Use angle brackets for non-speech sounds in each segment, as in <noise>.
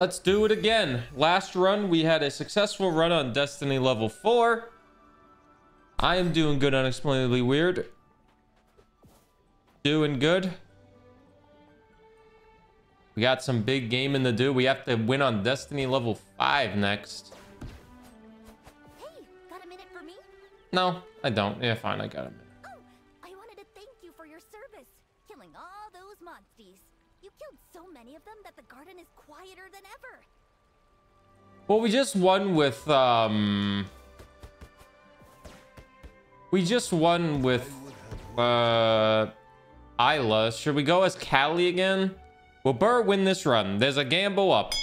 Let's do it again. Last run, we had a successful run on Destiny level 4. I am doing good, unexplainably weird. Doing good. We got some big gaming to do. We have to win on Destiny level 5 next. Hey, got a minute for me? No, I don't. Yeah, fine, I got it. Oh, them that the garden is quieter than ever. Well, we just won with, um... We just won with, uh... Isla. Should we go as Callie again? Will Burr win this run? There's a gamble up.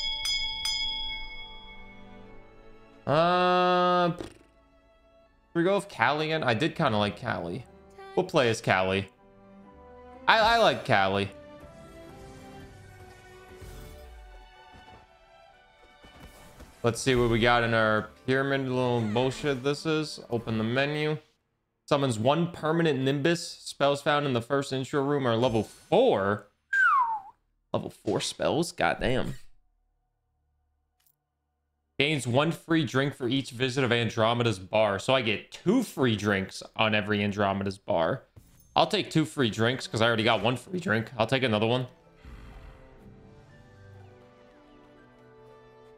Uh... Should we go with Callie again? I did kind of like Callie. We'll play as Callie. I, I like Callie. Let's see what we got in our pyramid little bullshit this is. Open the menu. Summons one permanent Nimbus. Spells found in the first intro room are level four. level four spells? Goddamn. Gains one free drink for each visit of Andromeda's bar. So I get two free drinks on every Andromeda's bar. I'll take two free drinks because I already got one free drink. I'll take another one.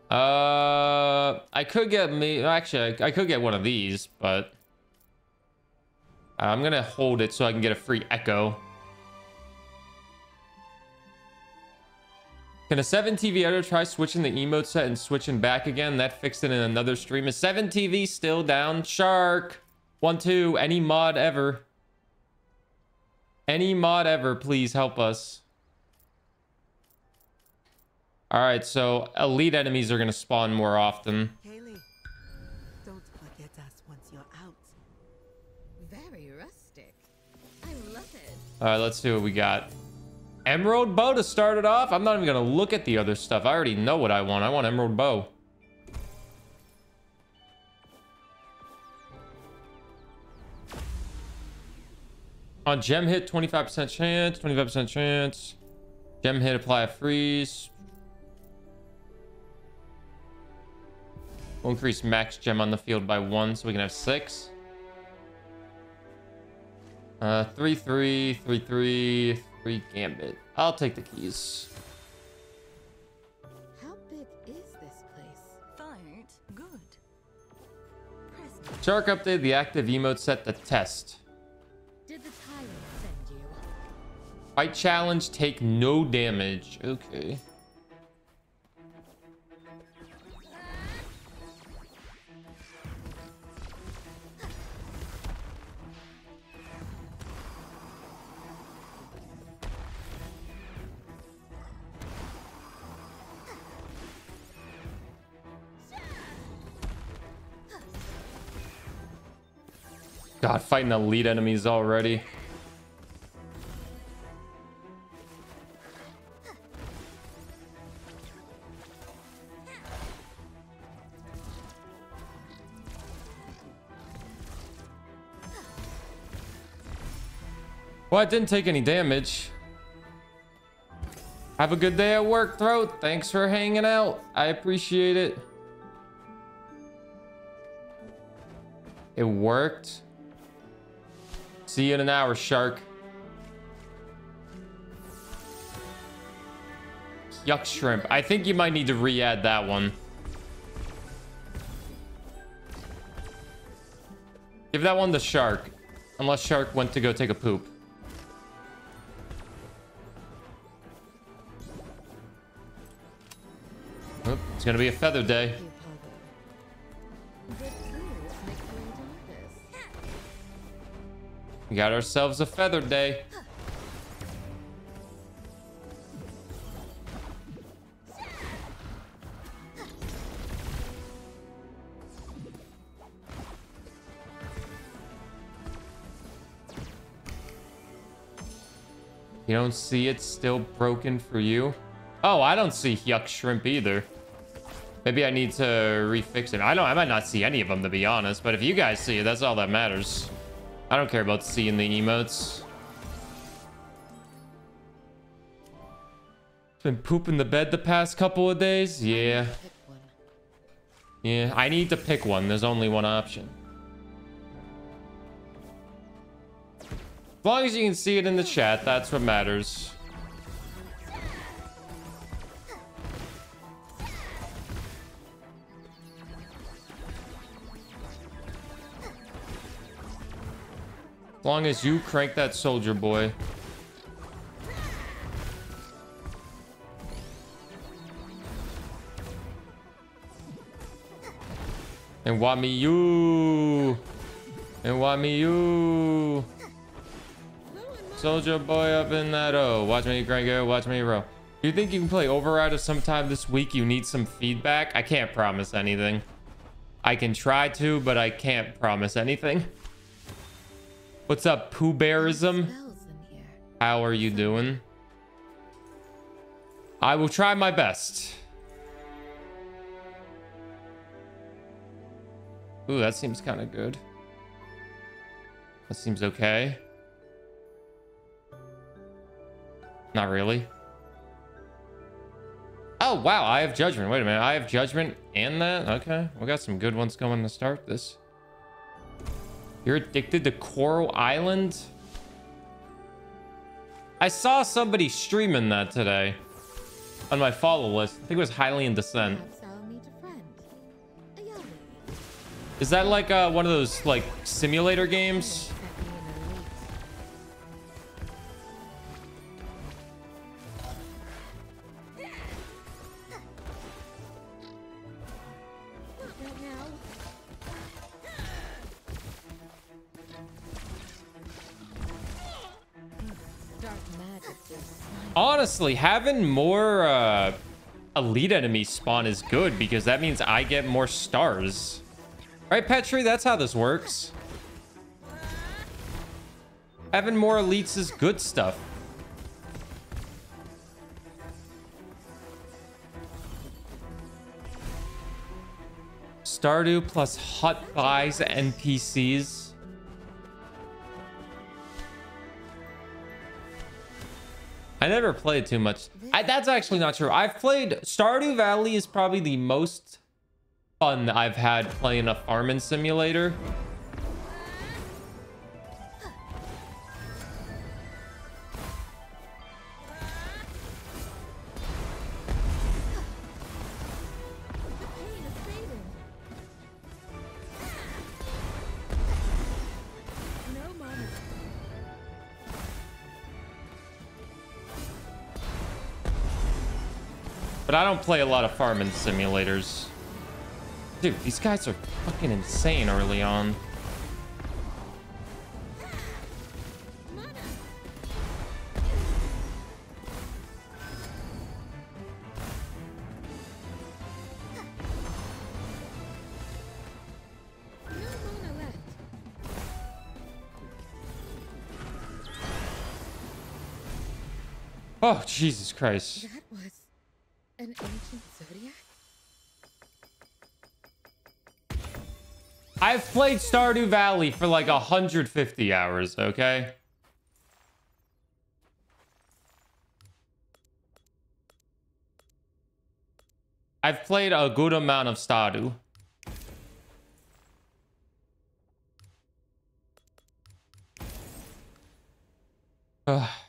Uh, I could get me. Actually, I, I could get one of these, but I'm gonna hold it so I can get a free echo. Can a 7 TV editor try switching the emote set and switching back again? That fixed it in another stream. Is 7 TV still down? Shark. One, two. Any mod ever. Any mod ever, please help us. All right, so elite enemies are going to spawn more often. Kaylee, don't forget us once you're out. Very rustic. I love it. All right, let's see what we got. Emerald bow to start it off. I'm not even going to look at the other stuff. I already know what I want. I want emerald bow. On gem hit, 25% chance, 25% chance. Gem hit, apply a freeze. We'll increase max gem on the field by one so we can have six. Uh, three, three, three, three, three gambit. I'll take the keys. How big is this place? Fight good. Press Shark update the active emote set to test. Did the tyrant send you? Fight challenge, take no damage. Okay. God, fighting elite enemies already. Well, I didn't take any damage. Have a good day at work, Throat. Thanks for hanging out. I appreciate it. It worked. See you in an hour, Shark. Yuck Shrimp. I think you might need to re-add that one. Give that one to Shark. Unless Shark went to go take a poop. Oop, it's gonna be a feather day. We got ourselves a feather day. You don't see it still broken for you? Oh, I don't see Yuck Shrimp either. Maybe I need to refix it. I don't. I might not see any of them to be honest. But if you guys see it, that's all that matters. I don't care about seeing the emotes. Been pooping the bed the past couple of days. Yeah. Yeah, I need to pick one. There's only one option. As long as you can see it in the chat, that's what matters. Long as you crank that soldier boy. And want me you. And want me you. Soldier boy up in that O. Watch me crank it. Watch me roll. Do you think you can play Overrider sometime this week? You need some feedback? I can't promise anything. I can try to, but I can't promise anything. <laughs> What's up, Pooh Bearism? How are you doing? I will try my best. Ooh, that seems kind of good. That seems okay. Not really. Oh, wow. I have judgment. Wait a minute. I have judgment and that? Okay. We got some good ones going to start this. You're addicted to Coral Island? I saw somebody streaming that today on my follow list. I think it was Highly in Descent. Perhaps I'll meet a friend. A Yali. Is that like uh, one of those like simulator games? Honestly, having more uh, elite enemies spawn is good because that means I get more stars. Right, Petri? That's how this works. Having more elites is good stuff. Stardew plus hot buys NPCs. I never played too much. I, that's actually not true. I've played Stardew Valley is probably the most fun I've had playing a farming simulator. I don't play a lot of farming simulators. Dude, these guys are fucking insane early on. Oh, Jesus Christ. An ancient zodiac. I've played Stardew Valley for like 150 hours, okay? I've played a good amount of Stardew. Ugh. <sighs> <sighs>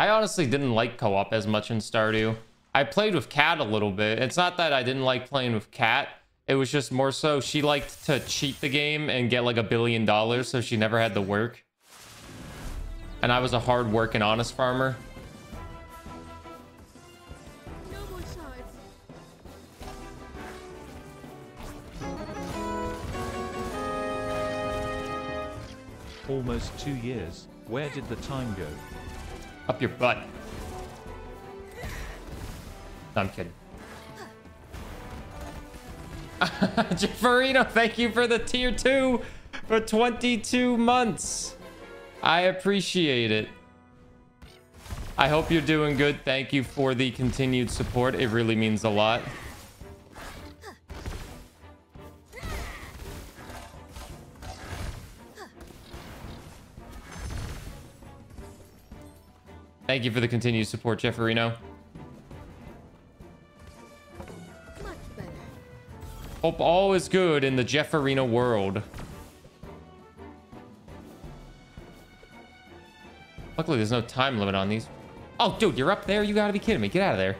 I honestly didn't like co-op as much in Stardew. I played with Kat a little bit. It's not that I didn't like playing with Kat. It was just more so she liked to cheat the game and get like a billion dollars, so she never had to work. And I was a hard working, honest farmer. Almost two years. Where did the time go? Up your butt. No, I'm kidding. <laughs> Jaffarino, thank you for the tier two for 22 months. I appreciate it. I hope you're doing good. Thank you for the continued support. It really means a lot. Thank you for the continued support, Jefferino. Much. Hope all is good in the Jefferino world. Luckily, there's no time limit on these. Oh, dude, you're up there? You gotta be kidding me. Get out of there.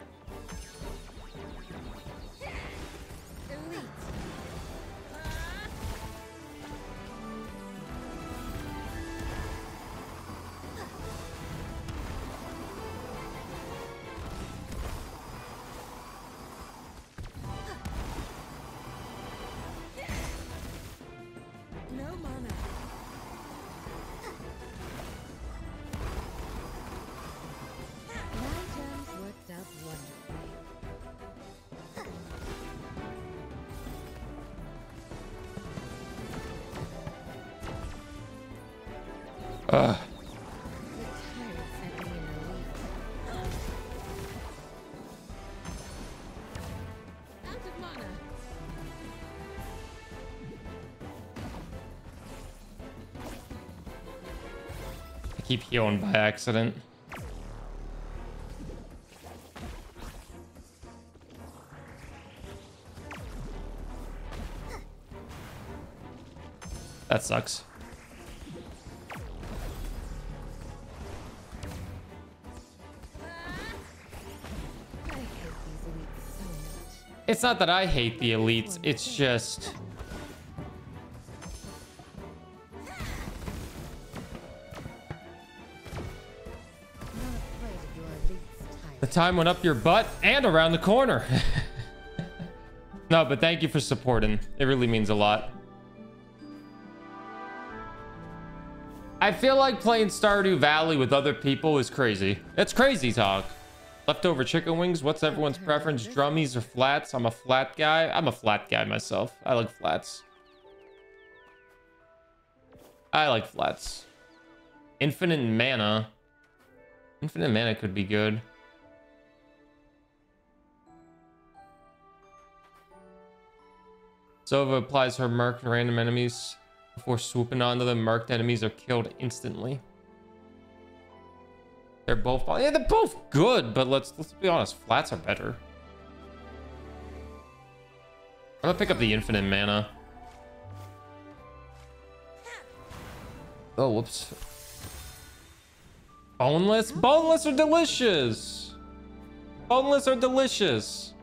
Keep by accident. That sucks. It's not that I hate the elites, it's just... time went up your butt and around the corner. <laughs> no, but thank you for supporting. It really means a lot. I feel like playing Stardew Valley with other people is crazy. It's crazy talk. Leftover chicken wings. What's everyone's preference? Drummies or flats? I'm a flat guy. I'm a flat guy myself. I like flats. I like flats. Infinite mana. Infinite mana could be good. Sova applies her mark to random enemies before swooping onto them. Marked enemies are killed instantly. They're both yeah, they're both good, but let's let's be honest, flats are better. I'm gonna pick up the infinite mana. Oh, whoops. Boneless? Boneless are delicious. Boneless are delicious.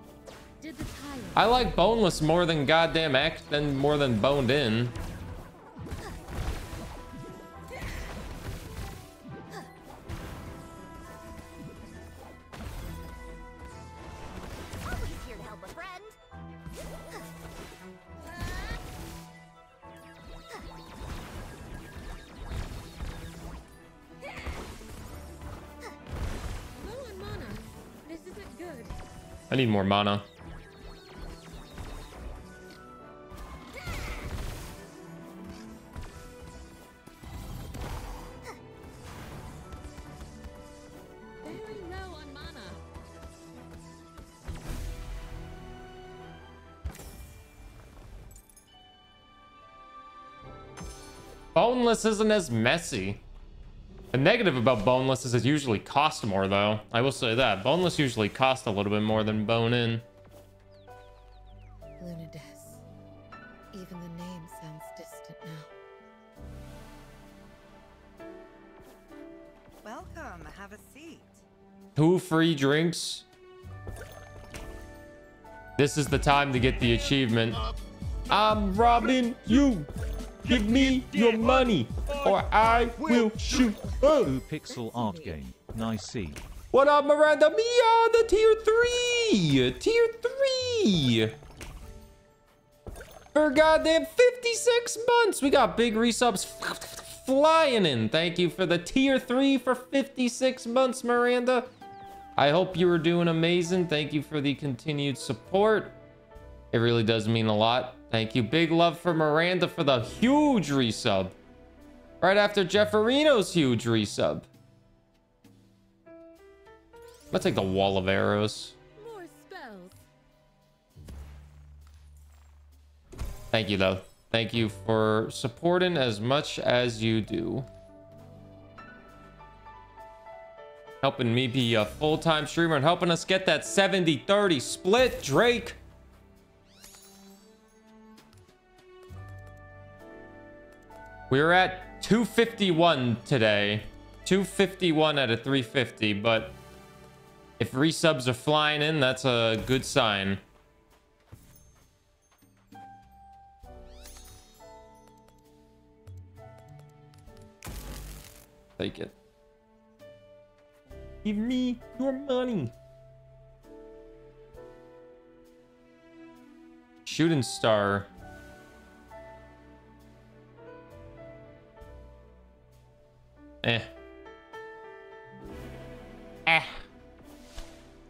Did the tyrant I like boneless more than goddamn act than more than boned in. Always here to help a friend. low on mana? This isn't good. I need more mana. Boneless isn't as messy. The negative about boneless is it usually costs more, though. I will say that. Boneless usually costs a little bit more than bone in. Lunades. Even the name sounds distant now. Welcome. Have a seat. Two free drinks. This is the time to get the achievement. I'm robbing you. Give me your money, or I will shoot. Ooh, pixel art game. Nice see. What up, Miranda? Me on the tier three. Tier three. For goddamn 56 months, we got big resubs flying in. Thank you for the tier three for 56 months, Miranda. I hope you are doing amazing. Thank you for the continued support. It really does mean a lot. Thank you. Big love for Miranda for the huge resub. Right after Jefferino's huge resub. I'm gonna take the wall of arrows. More spells. Thank you, though. Thank you for supporting as much as you do. helping me be a full-time streamer and helping us get that 70-30 split, Drake. We're at 251 today. 251 out of 350, but if resubs are flying in, that's a good sign. Take it. Give me your money. Shooting star. Eh. Eh.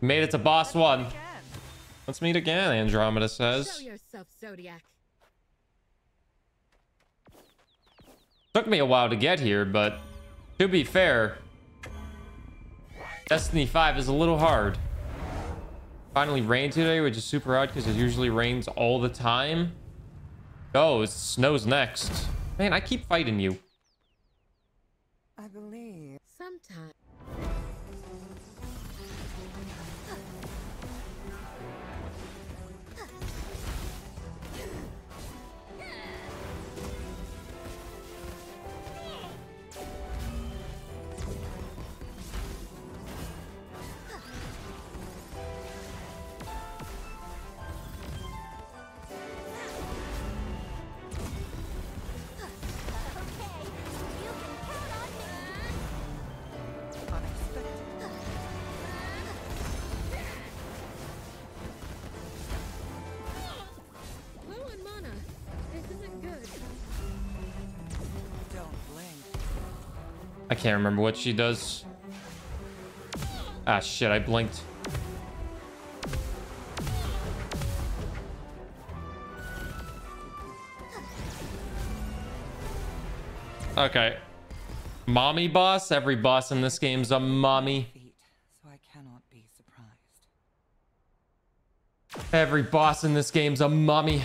Made it to boss one. Let's meet again, Andromeda says. Show yourself, Zodiac. Took me a while to get here, but to be fair, Destiny 5 is a little hard. Finally rained today, which is super odd because it usually rains all the time. Oh, it snows next. Man, I keep fighting you. I believe. Sometimes. Can't remember what she does. Ah, shit, I blinked. Okay. Mommy boss? Every boss in this game's a mommy. Every boss in this game's a mummy.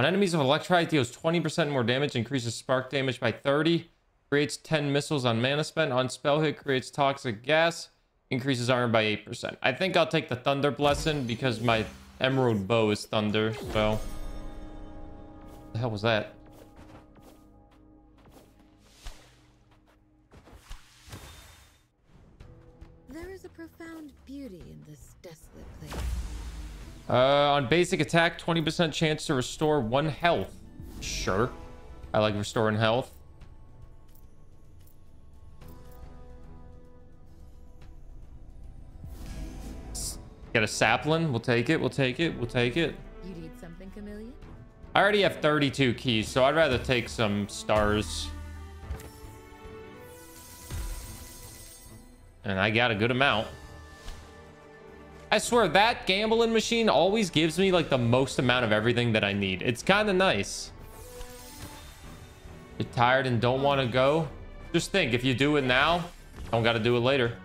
On enemies of Electrite, deals 20% more damage, increases spark damage by 30, creates 10 missiles on mana spent. On spell hit, creates toxic gas, increases armor by 8%. I think I'll take the Thunder Blessing because my Emerald Bow is Thunder, so... the hell was that? There is a profound beauty in. Uh, on basic attack, 20% chance to restore one health. Sure. I like restoring health. Get a sapling. We'll take it. We'll take it. We'll take it. You need something, Chameleon? I already have 32 keys, so I'd rather take some stars. And I got a good amount. I swear that gambling machine always gives me like the most amount of everything that I need. It's kind of nice. You're tired and don't want to go? Just think, if you do it now, don't got to do it later.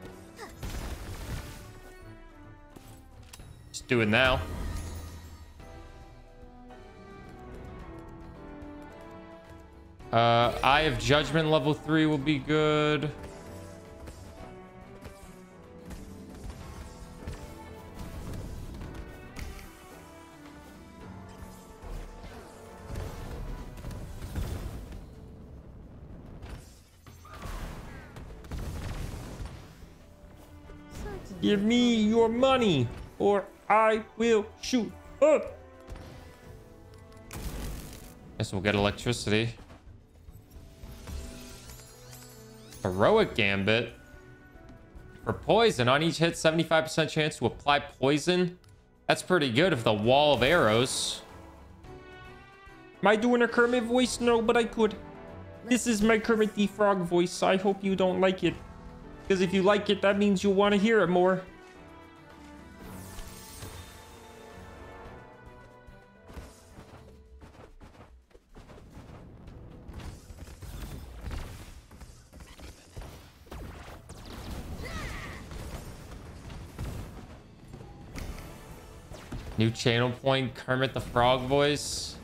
Just do it now. Uh, Eye of Judgment level 3 will be good. Give me your money or I will shoot up. Guess we'll get electricity. Heroic Gambit. For poison, on each hit, 75% chance to apply poison. That's pretty good if the wall of arrows. Am I doing a Kermit voice? No, but I could. This is my Kermit the Frog voice. I hope you don't like it. Because if you like it, that means you'll want to hear it more. New channel point, Kermit the Frog voice.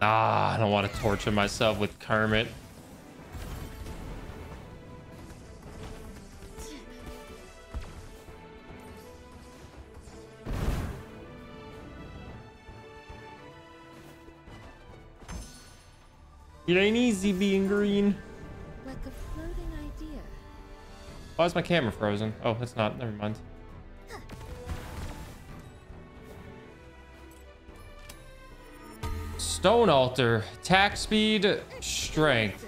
Ah, I don't want to torture myself with Kermit. It ain't easy being green. Like a floating idea. Why is my camera frozen? Oh, it's not. Never mind. Stone altar. Attack speed, strength.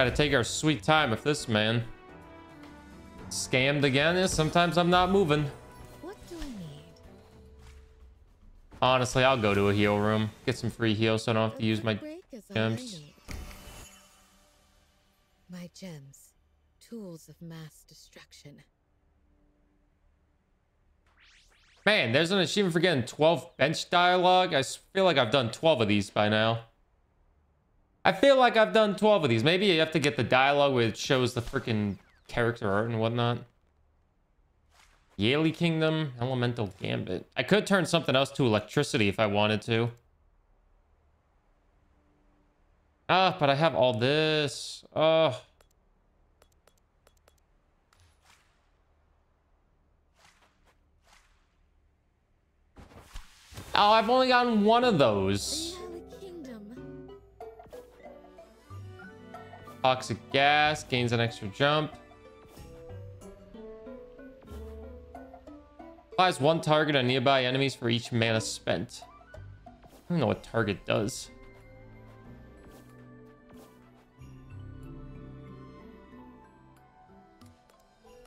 Gotta take our sweet time with this man. Scammed again? Is sometimes I'm not moving. What do I need? Honestly, I'll go to a heal room. Get some free heals so I don't have to use my... break is all gems. My gems, tools of mass destruction. Man, there's an achievement for getting 12 bench dialogue. I feel like I've done 12 of these by now. I feel like I've done 12 of these. Maybe you have to get the dialogue where it shows the freaking character art and whatnot. Yaley Kingdom, Elemental Gambit. I could turn something else to electricity if I wanted to. Ah, but I have all this. Oh. Oh, I've only gotten one of those. Toxic gas gains an extra jump. Applies one target on nearby enemies for each mana spent. I don't know what target does.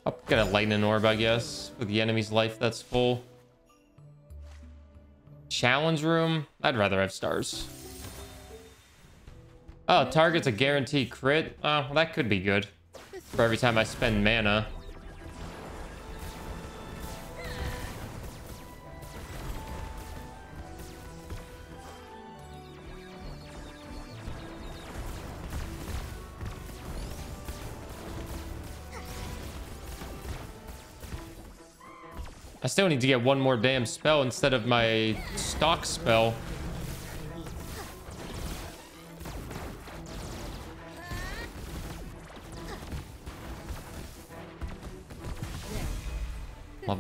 I'll get a lightning orb, I guess, for the enemy's life that's full. Challenge room? I'd rather have stars. Oh, target's a guaranteed crit. Oh, well, that could be good. For every time I spend mana. I still need to get one more damn spell instead of my stock spell.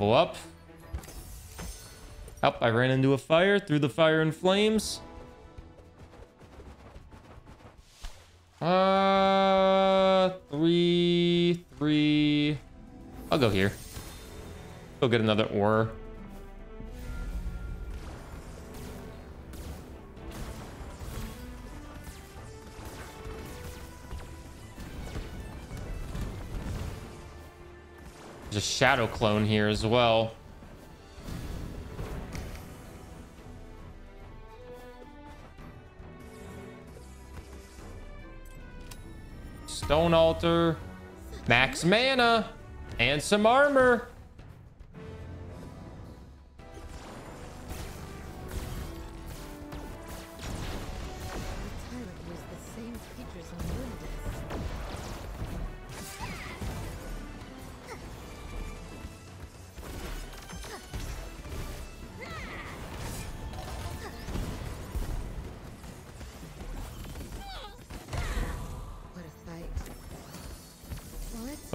Level up. Up, I ran into a fire, through the fire and flames. Uh, three, three. I'll go here. Go get another ore. There's a shadow clone here as well. Stone altar, max mana, and some armor.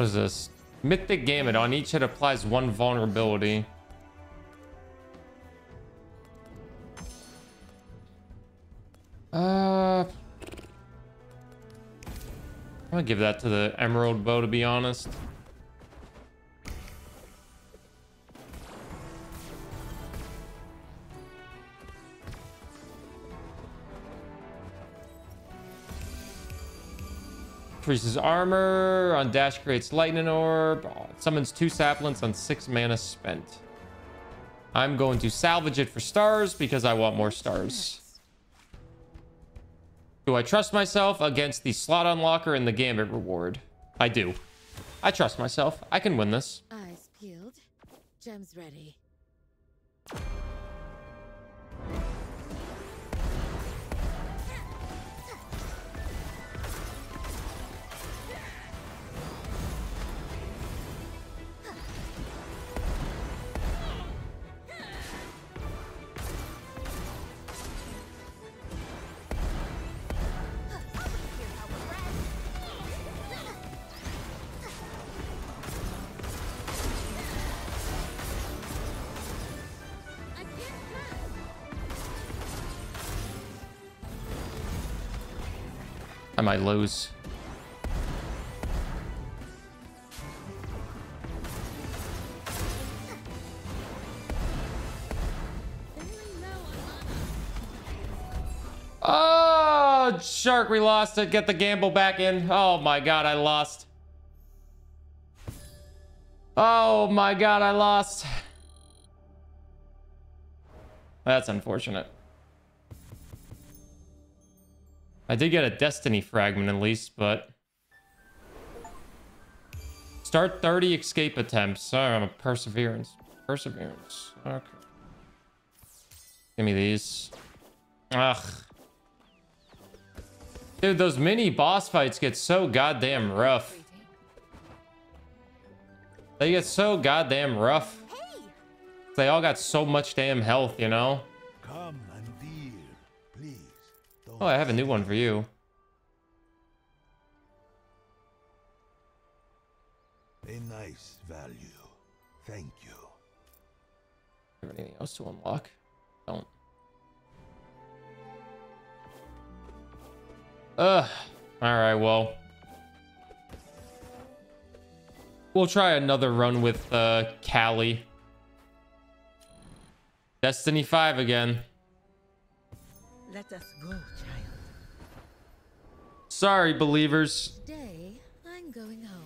Is this? Mythic Gambit. On each hit applies one vulnerability. Uh, I'm gonna give that to the Emerald Bow, to be honest. Increases armor. On dash creates lightning orb. Summons two saplings on six mana spent. I'm going to salvage it for stars because I want more stars. Do I trust myself against the slot unlocker and the gambit reward? I do. I trust myself. I can win this. eyes peeled, gems ready. I might lose. Oh, shark, we lost it. Get the gamble back in. Oh my god, I lost. Oh my god, I lost. That's unfortunate. I did get a destiny fragment at least, but... Start 30 escape attempts. Oh, I'm a perseverance. Perseverance. Okay. Give me these. Ugh. Dude, those mini boss fights get so goddamn rough. They get so goddamn rough. They all got so much damn health, you know? Come Oh, I have a new one for you. A nice value. Thank you. Have anything else to unlock? Don't. Ugh. Alright, well. We'll try another run with uh, Callie. Destiny 5 again. Let us go, child. Sorry, believers. Today, I'm going home.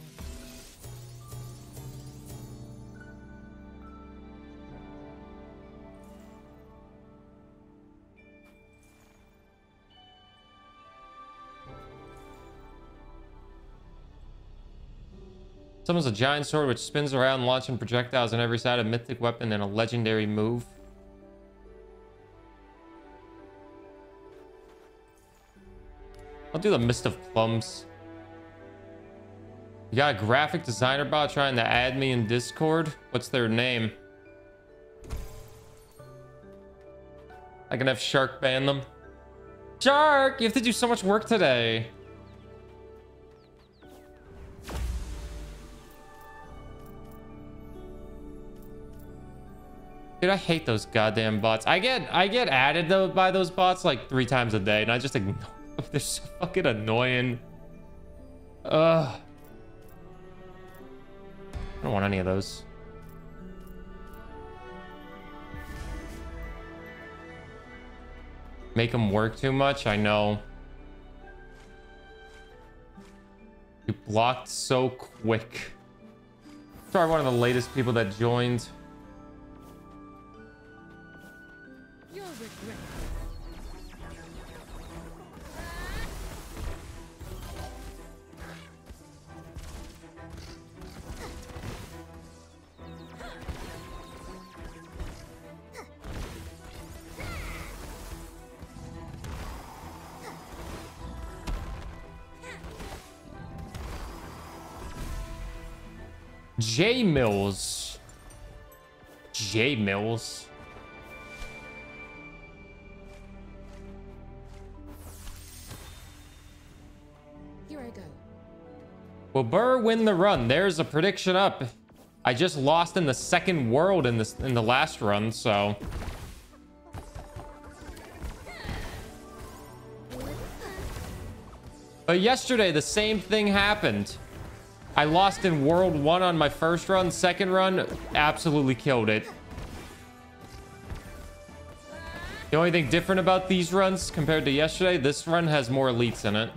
Summons a giant sword which spins around, launching projectiles on every side, a mythic weapon, and a legendary move. I'll do the Mist of Plums. You got a graphic designer bot trying to add me in Discord? What's their name? I can have Shark ban them. Shark, you have to do so much work today. Dude, I hate those goddamn bots. I get I get added though by those bots like three times a day, and I just ignore. <laughs> They're so fucking annoying. Ugh. I don't want any of those. Make them work too much. I know. You blocked so quick. Sorry, one of the latest people that joined. J Mills. J Mills. Here I go. Will Burr win the run? There's a prediction up. I just lost in the second world in this in the last run, so But yesterday the same thing happened. I lost in World 1 on my first run. Second run, absolutely killed it. The only thing different about these runs compared to yesterday, this run has more elites in it.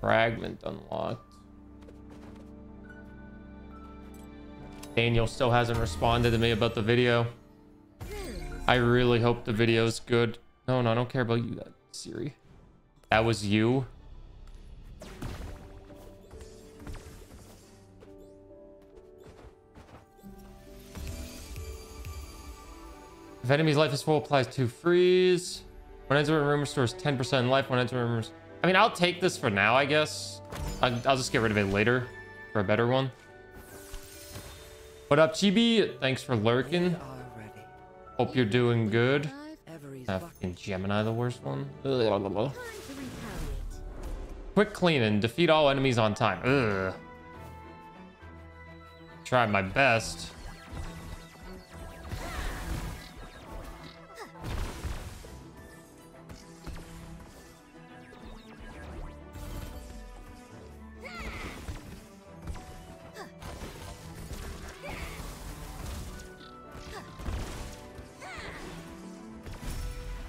Fragment unlocked. Daniel still hasn't responded to me about the video. I really hope the video is good. No, no, I don't care about you, Siri. That was you. If enemy's life is full, applies to freeze. When entering a room restores 10% life. When entering a room... I mean, I'll take this for now, I guess. I'll, I'll just get rid of it later for a better one. What up, Chibi? Thanks for lurking. We are ready. Hope you're doing good. Ah, fucking Gemini, the worst one. Quick clean and defeat all enemies on time. Ugh. Tried my best.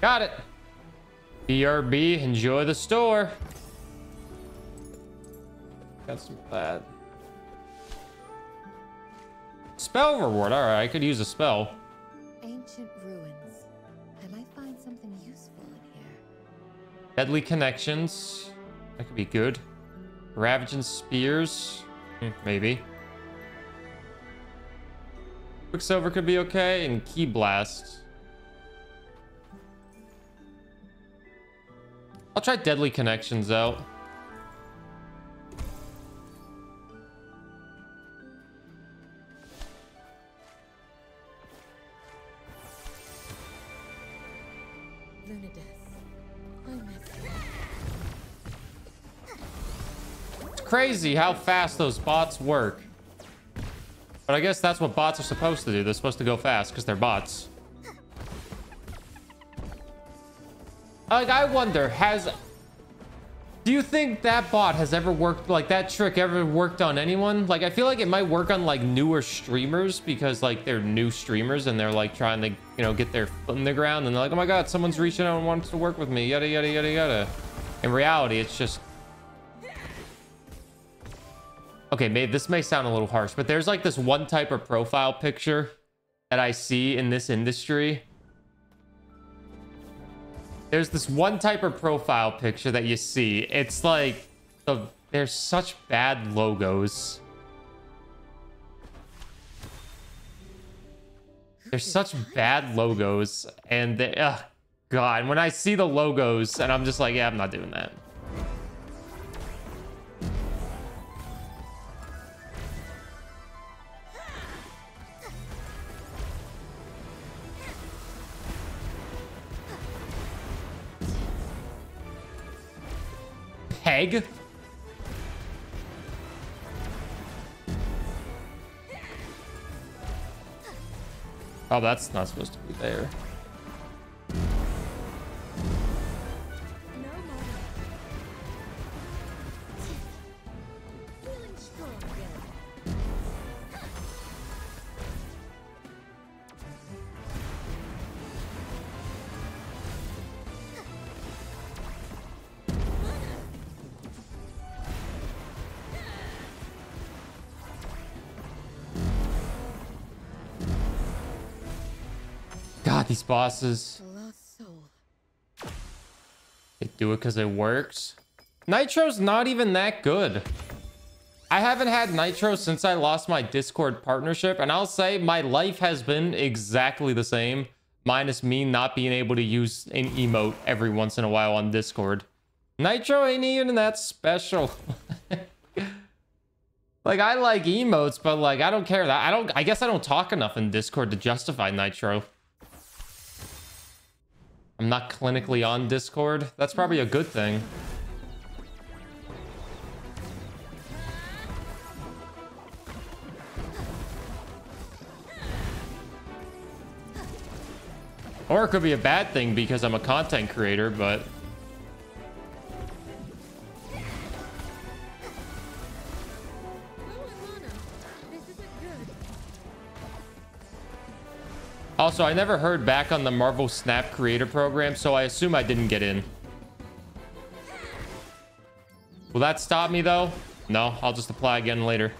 Got it. BRB, enjoy the store. Got some of that. Spell reward. All right, I could use a spell. Ancient ruins. I might find something useful in here. Deadly connections. That could be good. Ravaging spears. Hmm, maybe. Quicksilver could be okay. And key blast. I'll try deadly connections out. Lunatus. I miss you. It's crazy how fast those bots work. But I guess that's what bots are supposed to do. They're supposed to go fast because they're bots. Like, I wonder, has... Do you think that bot has ever worked, like, that trick ever worked on anyone? Like, I feel like it might work on, like, newer streamers because, like, they're new streamers and they're, like, trying to, you know, get their foot in the ground and they're like, oh my god, someone's reaching out and wants to work with me, yada, yada, yada, yada. In reality, it's just okay, maybe this may sound a little harsh, but there's like this one type of profile picture that I see in this industry. There's this one type of profile picture that you see. It's like the there's such bad logos. There's such bad logos, and they, ugh, God, when I see the logos, and I'm just like, yeah, I'm not doing that. Oh, that's not supposed to be there. Bosses. They do it because it works. Nitro's not even that good. I haven't had Nitro since I lost my Discord partnership, and I'll say my life has been exactly the same, minus me not being able to use an emote every once in a while on Discord. Nitro ain't even that special. <laughs> like I like emotes, but like I don't care that I don't I guess I don't talk enough in Discord to justify Nitro. I'm not clinically on Discord. That's probably a good thing. Or it could be a bad thing because I'm a content creator, but also I never heard back on the Marvel Snap creator program, so I assume I didn't get in. Will that stop me though? No, I'll just apply again later.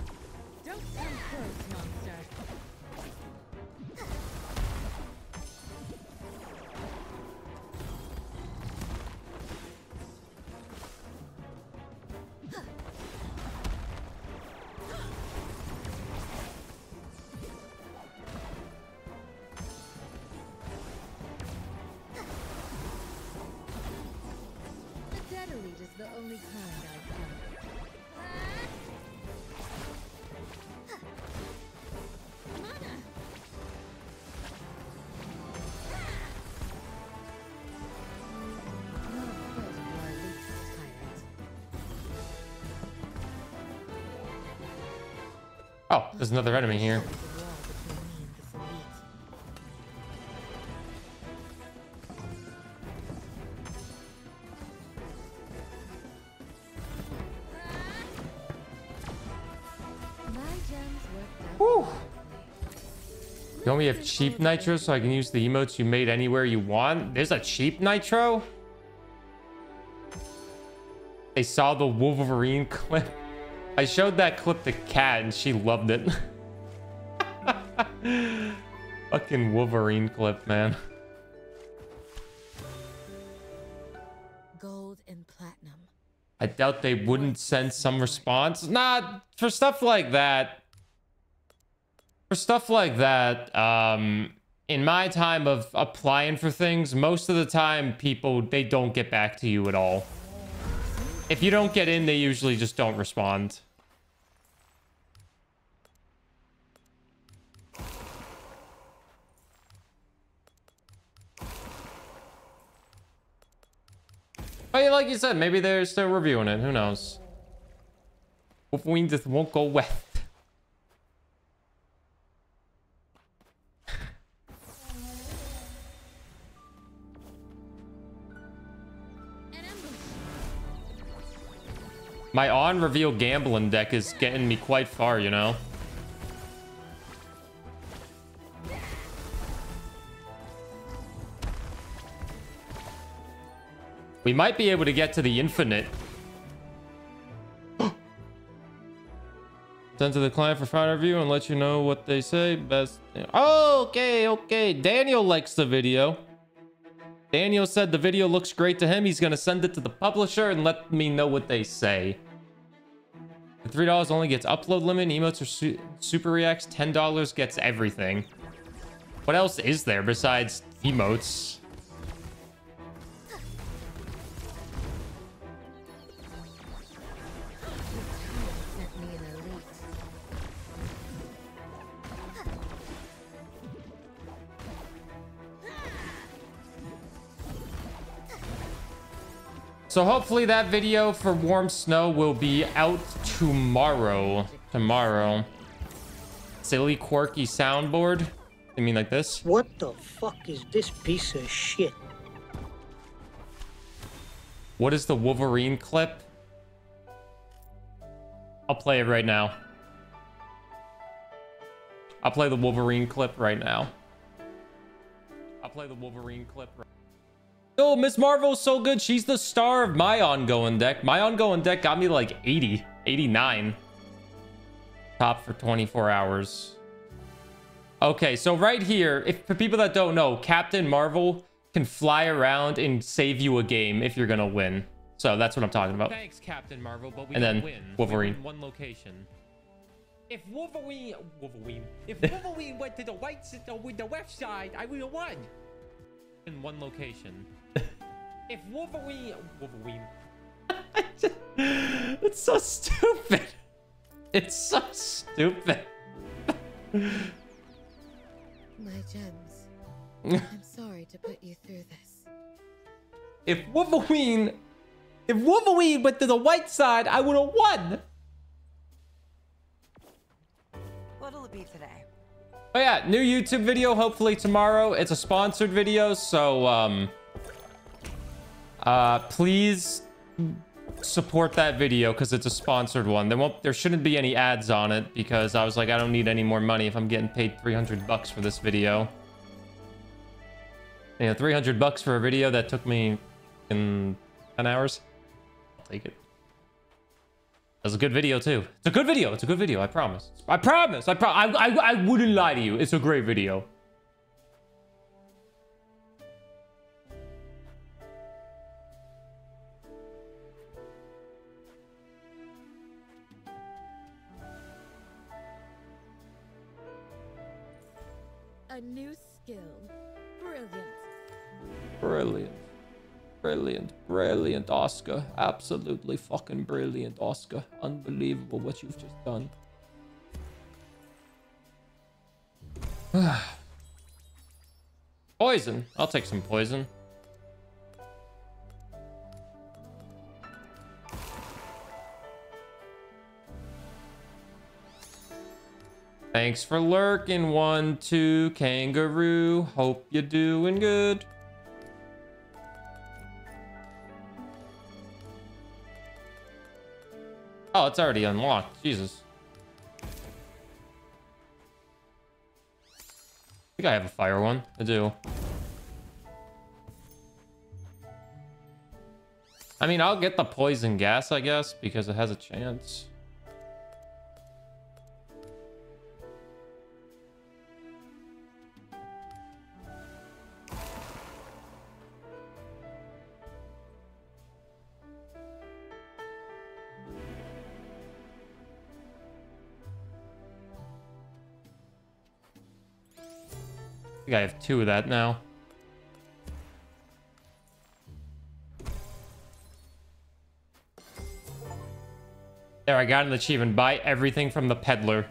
Oh, there's another enemy here. There's a me and this elite. My gems worked out Whew. You only have cheap nitro so I can use the emotes you made anywhere you want? There's a cheap nitro? They saw the Wolverine <laughs> clip. I showed that clip to Kat and she loved it. <laughs> Fucking Wolverine clip, man. Gold and platinum. I doubt they wouldn't send some response. Nah, for stuff like that. For stuff like that, um, in my time of applying for things, most of the time people they don't get back to you at all. If you don't get in, they usually just don't respond. But yeah, like you said, maybe they're still reviewing it. Who knows? Wolverine just won't go west. My on reveal gambling deck is getting me quite far, you know? We might be able to get to the infinite. Send to the client for final review and let you know what they say. Best. Oh, okay, okay. Daniel likes the video. Daniel said the video looks great to him. He's going to send it to the publisher and let me know what they say. The $3 only gets upload limit, emotes or su super reacts. $10 gets everything. What else is there besides emotes? So hopefully that video for Warm Snow will be out tomorrow. Tomorrow. Silly quirky soundboard. I mean like this. What the fuck is this piece of shit? What is the Wolverine clip? I'll play it right now. I'll play the Wolverine clip right now. I'll play the Wolverine clip right Oh, Miss Marvel's so good. She's the star of my ongoing deck. My ongoing deck got me like 80, 89. Top for 24 hours. Okay, so right here, if for people that don't know, Captain Marvel can fly around and save you a game if you're gonna win. So that's what I'm talking about. Thanks, Captain Marvel, but we And then win. Wolverine. One location. If Wolverine, Wolverine, if <laughs> Wolverine went to the right, s- uh, with the left side, I would have won. In one location. If Wolverine, Wolverine, <laughs> it's so stupid. It's so stupid. My gems. <laughs> I'm sorry to put you through this. If Wolverine, if Wolverine went to the white side, I would have won. What'll it be today? Oh yeah, new YouTube video hopefully tomorrow. It's a sponsored video, so um uh please support that video because it's a sponsored one. There won't there shouldn't be any ads on it because I was like I don't need any more money if I'm getting paid 300 bucks for this video. You know, 300 bucks for a video that took me in 10 hours. I'll take it. That's a good video too. It's a good video. It's a good video. I promise. I promise. I pro. I, I I wouldn't lie to you. It's a great video. A new skill. Brilliant. Brilliant. Brilliant. Brilliant, Oscar. Absolutely fucking brilliant, Oscar. Unbelievable what you've just done. <sighs> poison. I'll take some poison. Thanks for lurking, one, two, kangaroo. Hope you're doing good. Oh, it's already unlocked. Jesus. I think I have a fire one. I do. I mean, I'll get the poison gas, I guess, because it has a chance. Think I have two of that now. There, I got an achievement. Buy everything from the peddler.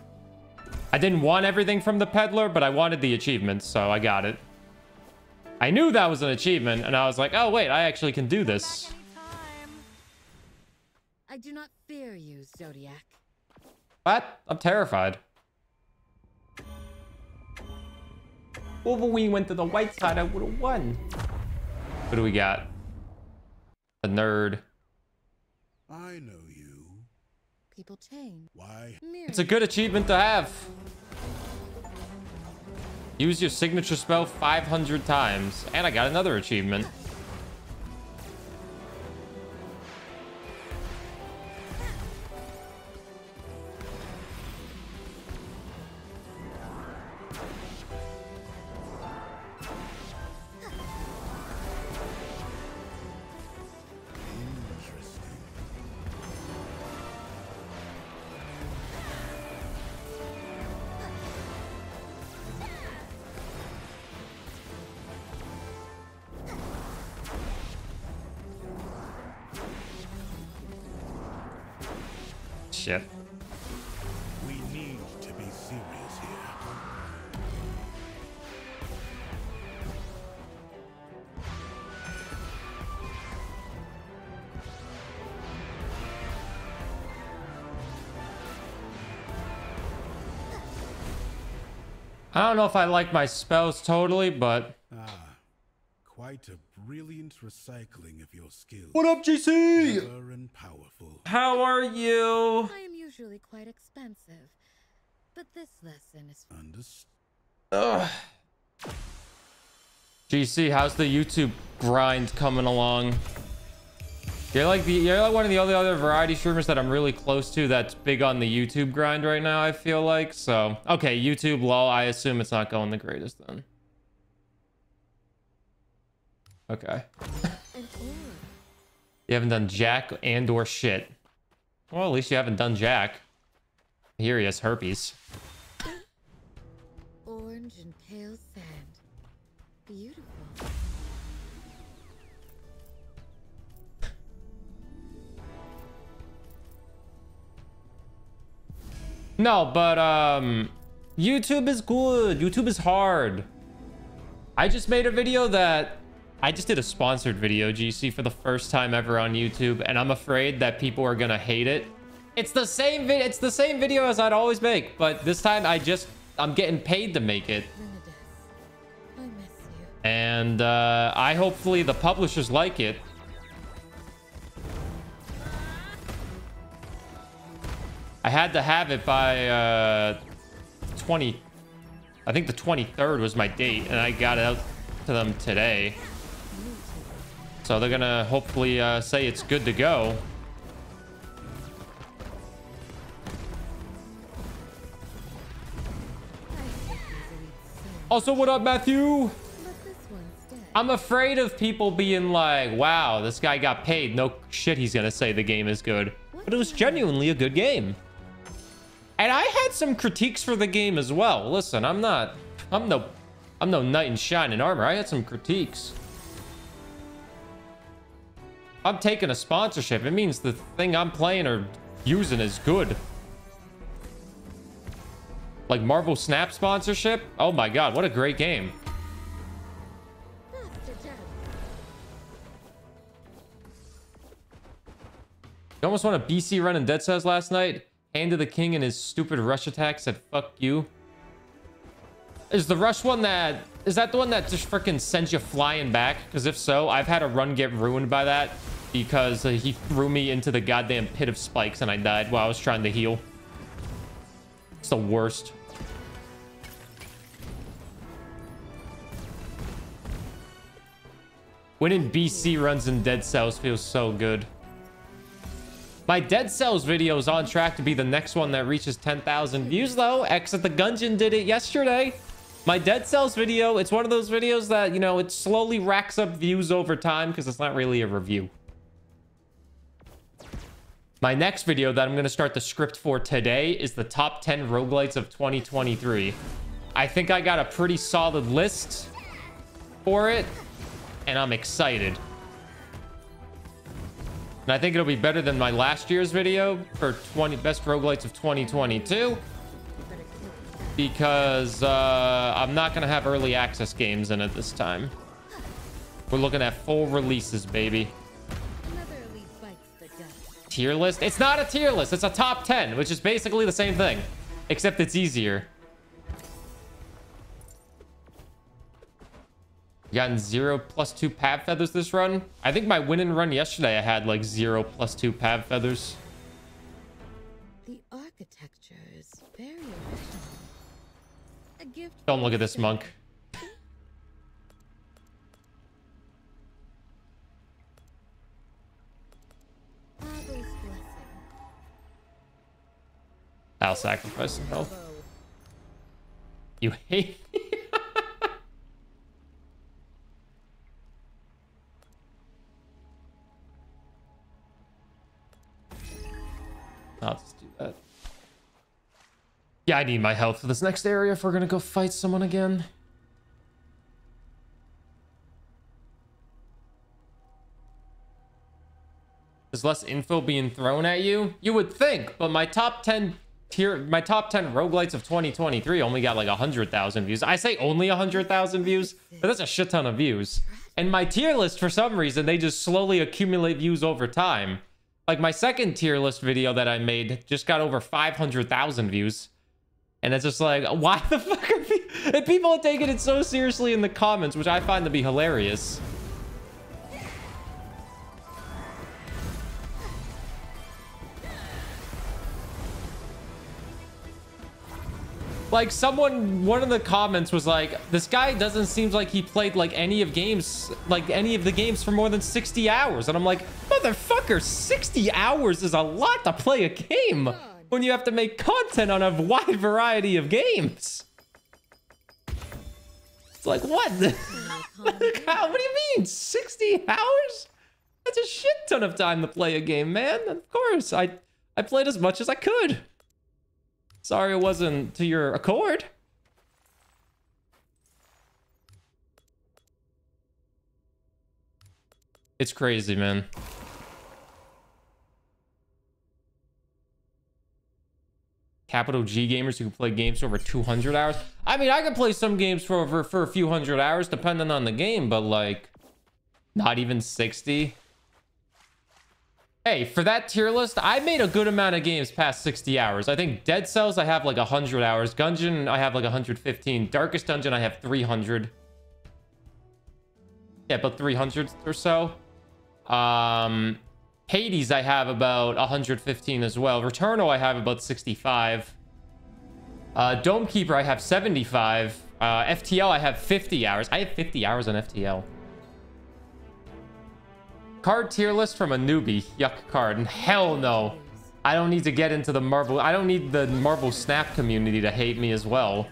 I didn't want everything from the peddler, but I wanted the achievement, so I got it. I knew that was an achievement, and I was like, oh, wait, I actually can do this. I do not fear you, Zodiac. What? I'm terrified. Wolverine went to the white side, I would have won. What do we got? A nerd. I know you. People change. Why? It's a good achievement to have. Use your signature spell 500 times. And I got another achievement. Don't know if I like my spells totally, but... Ah, quite a brilliant recycling of your skills. What up, GC? Clever and powerful. How are you? I am usually quite expensive, but this lesson is Understood. Ugh. GC, how's the YouTube grind coming along? You're like the you're like one of the only other variety streamers that I'm really close to that's big on the YouTube grind right now, I feel like. So okay, YouTube lol, I assume it's not going the greatest then. Okay. You haven't done jack and or shit. Well, at least you haven't done jack. Here he has herpes. Orange and pale sand. Beautiful. No, but um YouTube is good. YouTube is hard. I just made a video that I just did a sponsored video, GC, for the first time ever on YouTube, and I'm afraid that people are gonna hate it. It's the same vid it's the same video as I'd always make, but this time I just I'm getting paid to make it. Renadez. I miss you. And uh I hopefully the publishers like it. I had to have it by uh 20 I think the 23rd was my date and I got it out to them today. So they're gonna hopefully uh, say it's good to go. Also, what up, Matthew? I'm afraid of people being like, wow, this guy got paid. No shit, he's gonna say the game is good. But it was genuinely a good game. And I had some critiques for the game as well. Listen, I'm not, I'm no, I'm no knight in shining armor. I had some critiques. I'm taking a sponsorship. It means the thing I'm playing or using is good. Like Marvel Snap sponsorship? Oh my god, what a great game. You almost won a BC run in Dead Cells last night. Hand of the King and his stupid rush attack said, fuck you. Is the rush one that... Is that the one that just freaking sends you flying back? Because if so, I've had a run get ruined by that. Because he threw me into the goddamn pit of spikes and I died while I was trying to heal. It's the worst. Winning BC runs in Dead Cells feels so good. My Dead Cells video is on track to be the next one that reaches 10,000 views, though. Exit the Gungeon did it yesterday. My Dead Cells video, it's one of those videos that, you know, it slowly racks up views over time because it's not really a review. My next video that I'm going to start the script for today is the top 10 roguelites of 2023. I think I got a pretty solid list for it, and I'm excited. And I think it'll be better than my last year's video for 20 best roguelites of 2022 because uh, I'm not going to have early access games in it this time. We're looking at full releases, baby. Another elite bites the dust. Tier list? It's not a tier list. It's a top 10, which is basically the same thing, except it's easier. Gotten zero plus two pab feathers this run? I think my win and run yesterday, I had like zero plus two pab feathers. The architecture is very original. A gift. Don't look at this monk. I'll sacrifice some health. You hate I'll just do that. Yeah, I need my health for this next area if we're gonna go fight someone again. There's less info being thrown at you? You would think, but my top 10 tier, my top 10 roguelites of 2023 only got like 100,000 views. I say only 100,000 views, but that's a shit ton of views. And my tier list, for some reason, they just slowly accumulate views over time. Like my second tier list video that I made just got over 500,000 views. And it's just like, <laughs> why the fuck are people... And people are taking it so seriously in the comments, which I find to be hilarious. Like someone, one of the comments was like, this guy doesn't seem like he played like any of games, like any of the games for more than 60 hours. And I'm like, motherfucker, 60 hours is a lot to play a game when you have to make content on a wide variety of games. It's like, what? <laughs> What do you mean? 60 hours? That's a shit ton of time to play a game, man. Of course, I, I played as much as I could. Sorry it wasn't to your accord. It's crazy, man. Capital G gamers who can play games for over 200 hours. I mean, I can play some games for over for a few hundred hours, depending on the game, but like, not even 60. Hey, for that tier list, I made a good amount of games past 60 hours. I think Dead Cells, I have like 100 hours. Gungeon, I have like 115. Darkest Dungeon, I have 300. Yeah, about 300 or so. Um, Hades, I have about 115 as well. Returnal, I have about 65. Uh, Dome Keeper, I have 75. Uh, FTL, I have 50 hours. I have 50 hours on FTL. Card tier list from a newbie. Yuck card. And hell no. I don't need to get into the Marvel. I don't need the Marvel Snap community to hate me as well.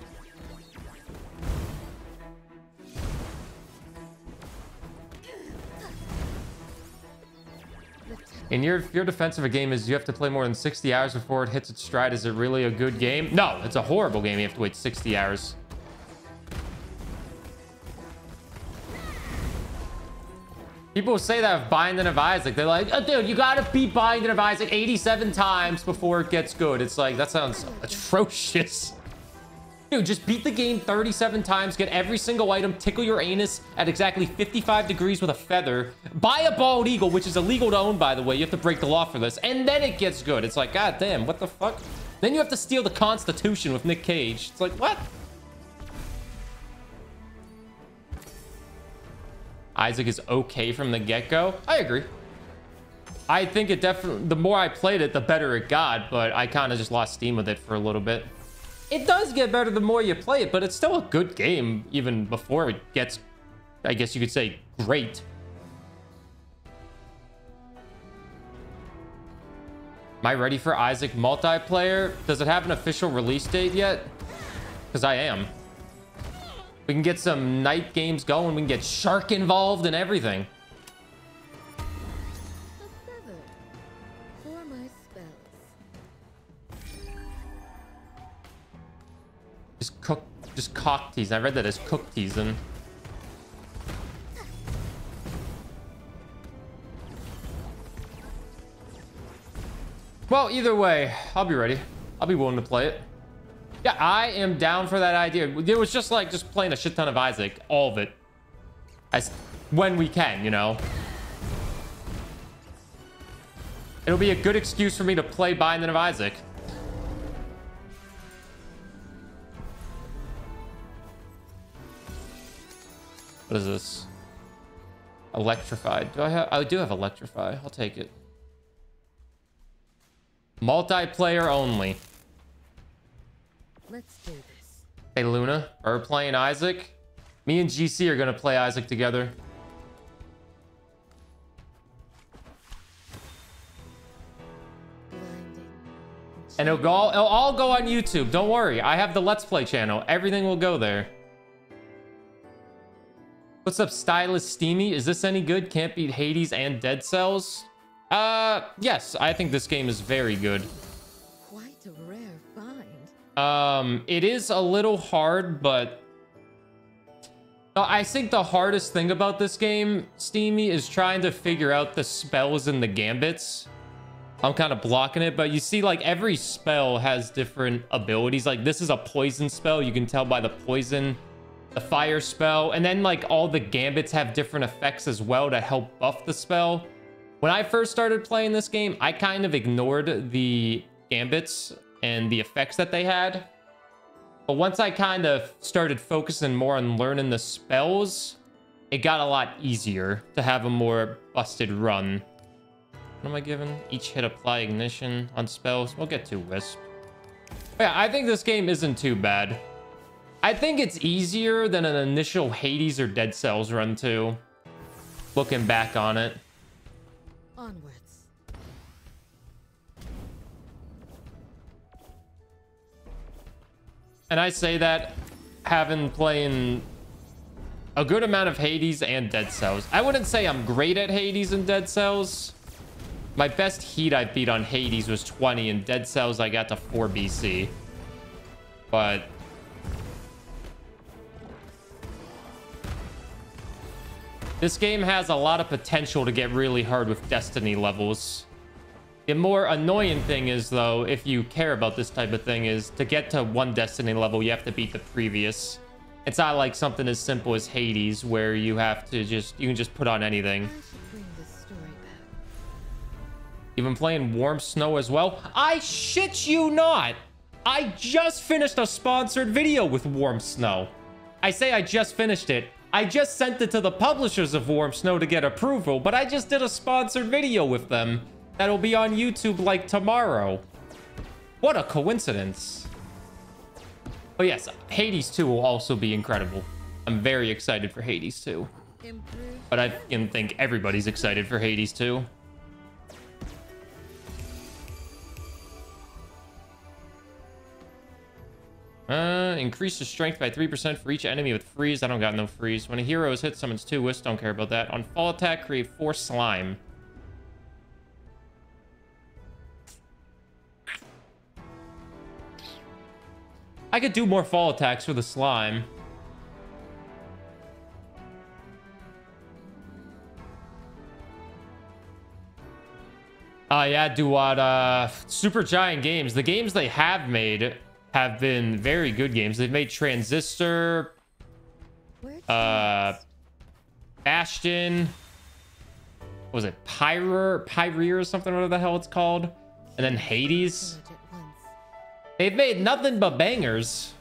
In your your defense of a game is you have to play more than 60 hours before it hits its stride. Is it really a good game? No, it's a horrible game. You have to wait 60 hours. People say that of Binding of Isaac. They're like, oh, dude, you gotta beat Binding of Isaac 87 times before it gets good. It's like, that sounds atrocious. Dude, just beat the game 37 times, get every single item, tickle your anus at exactly 55 degrees with a feather, buy a bald eagle, which is illegal to own, by the way. You have to break the law for this, and then it gets good. It's like, god damn, what the fuck? Then you have to steal the Constitution with Nick Cage. It's like, what? Isaac is okay from the get-go. I agree. I think it definitely, the more I played it, the better it got, but I kind of just lost steam with it for a little bit. It does get better the more you play it, but it's still a good game even before it gets, I guess you could say, great. Am I ready for Isaac multiplayer? Does it have an official release date yet? Because I am. We can get some night games going. We can get Shark involved and everything. Just cock teasing. I read that as cook teasing. Well, either way, I'll be ready. I'll be willing to play it. Yeah, I am down for that idea. It was just like just playing a shit ton of Isaac, all of it. As when we can, you know. It'll be a good excuse for me to play Binding of Isaac. What is this? Electrified. Do I have? I do have Electrify. I'll take it. Multiplayer only. Let's do this. Hey, Luna. Are we playing Isaac? Me and GC are going to play Isaac together. And it'll, go, it'll all go on YouTube. Don't worry. I have the Let's Play channel. Everything will go there. What's up, Stylist Steamy? Is this any good? Can't beat Hades and Dead Cells? Uh, yes. I think this game is very good. Quite a rare find. Um, it is a little hard, but I think the hardest thing about this game, Steamy, is trying to figure out the spells and the gambits. I'm kind of blocking it, but you see, like, every spell has different abilities. Like, this is a poison spell. You can tell by the poison, the fire spell, and then, like, all the gambits have different effects as well to help buff the spell. When I first started playing this game, I kind of ignored the gambits and the effects that they had. But once I kind of started focusing more on learning the spells, it got a lot easier to have a more busted run. What am I given? Each hit apply ignition on spells. We'll get to Wisp. But yeah, I think this game isn't too bad. I think it's easier than an initial Hades or Dead Cells run too. Looking back on it. And I say that having playing a good amount of Hades and Dead Cells. I wouldn't say I'm great at Hades and Dead Cells. My best heat I beat on Hades was 20, and Dead Cells I got to 4 BC. But... This game has a lot of potential to get really hard with Destiny levels. The more annoying thing is, though, if you care about this type of thing, is to get to one Destiny level, you have to beat the previous. It's not like something as simple as Hades, where you have to just, you can just put on anything. You've been playing Warm Snow as well? I shit you not! I just finished a sponsored video with Warm Snow. I say I just finished it. I just sent it to the publishers of Warm Snow to get approval, but I just did a sponsored video with them that'll be on YouTube like tomorrow. What a coincidence. Oh yes, Hades 2 will also be incredible. I'm very excited for Hades 2. But I can think everybody's excited for Hades 2. Uh, increase the strength by 3% for each enemy with freeze. I don't got no freeze. When a hero is hit, summons two wisps. Don't care about that. On fall attack, create four slime. I could do more fall attacks for the slime. Uh, yeah, Duat, uh, Supergiant Games. The games they have made have been very good games. They've made Transistor, uh? Bastion, what was it, Pyre, Pyre or something, whatever the hell it's called. And then Hades. Village at once. They've made nothing but bangers.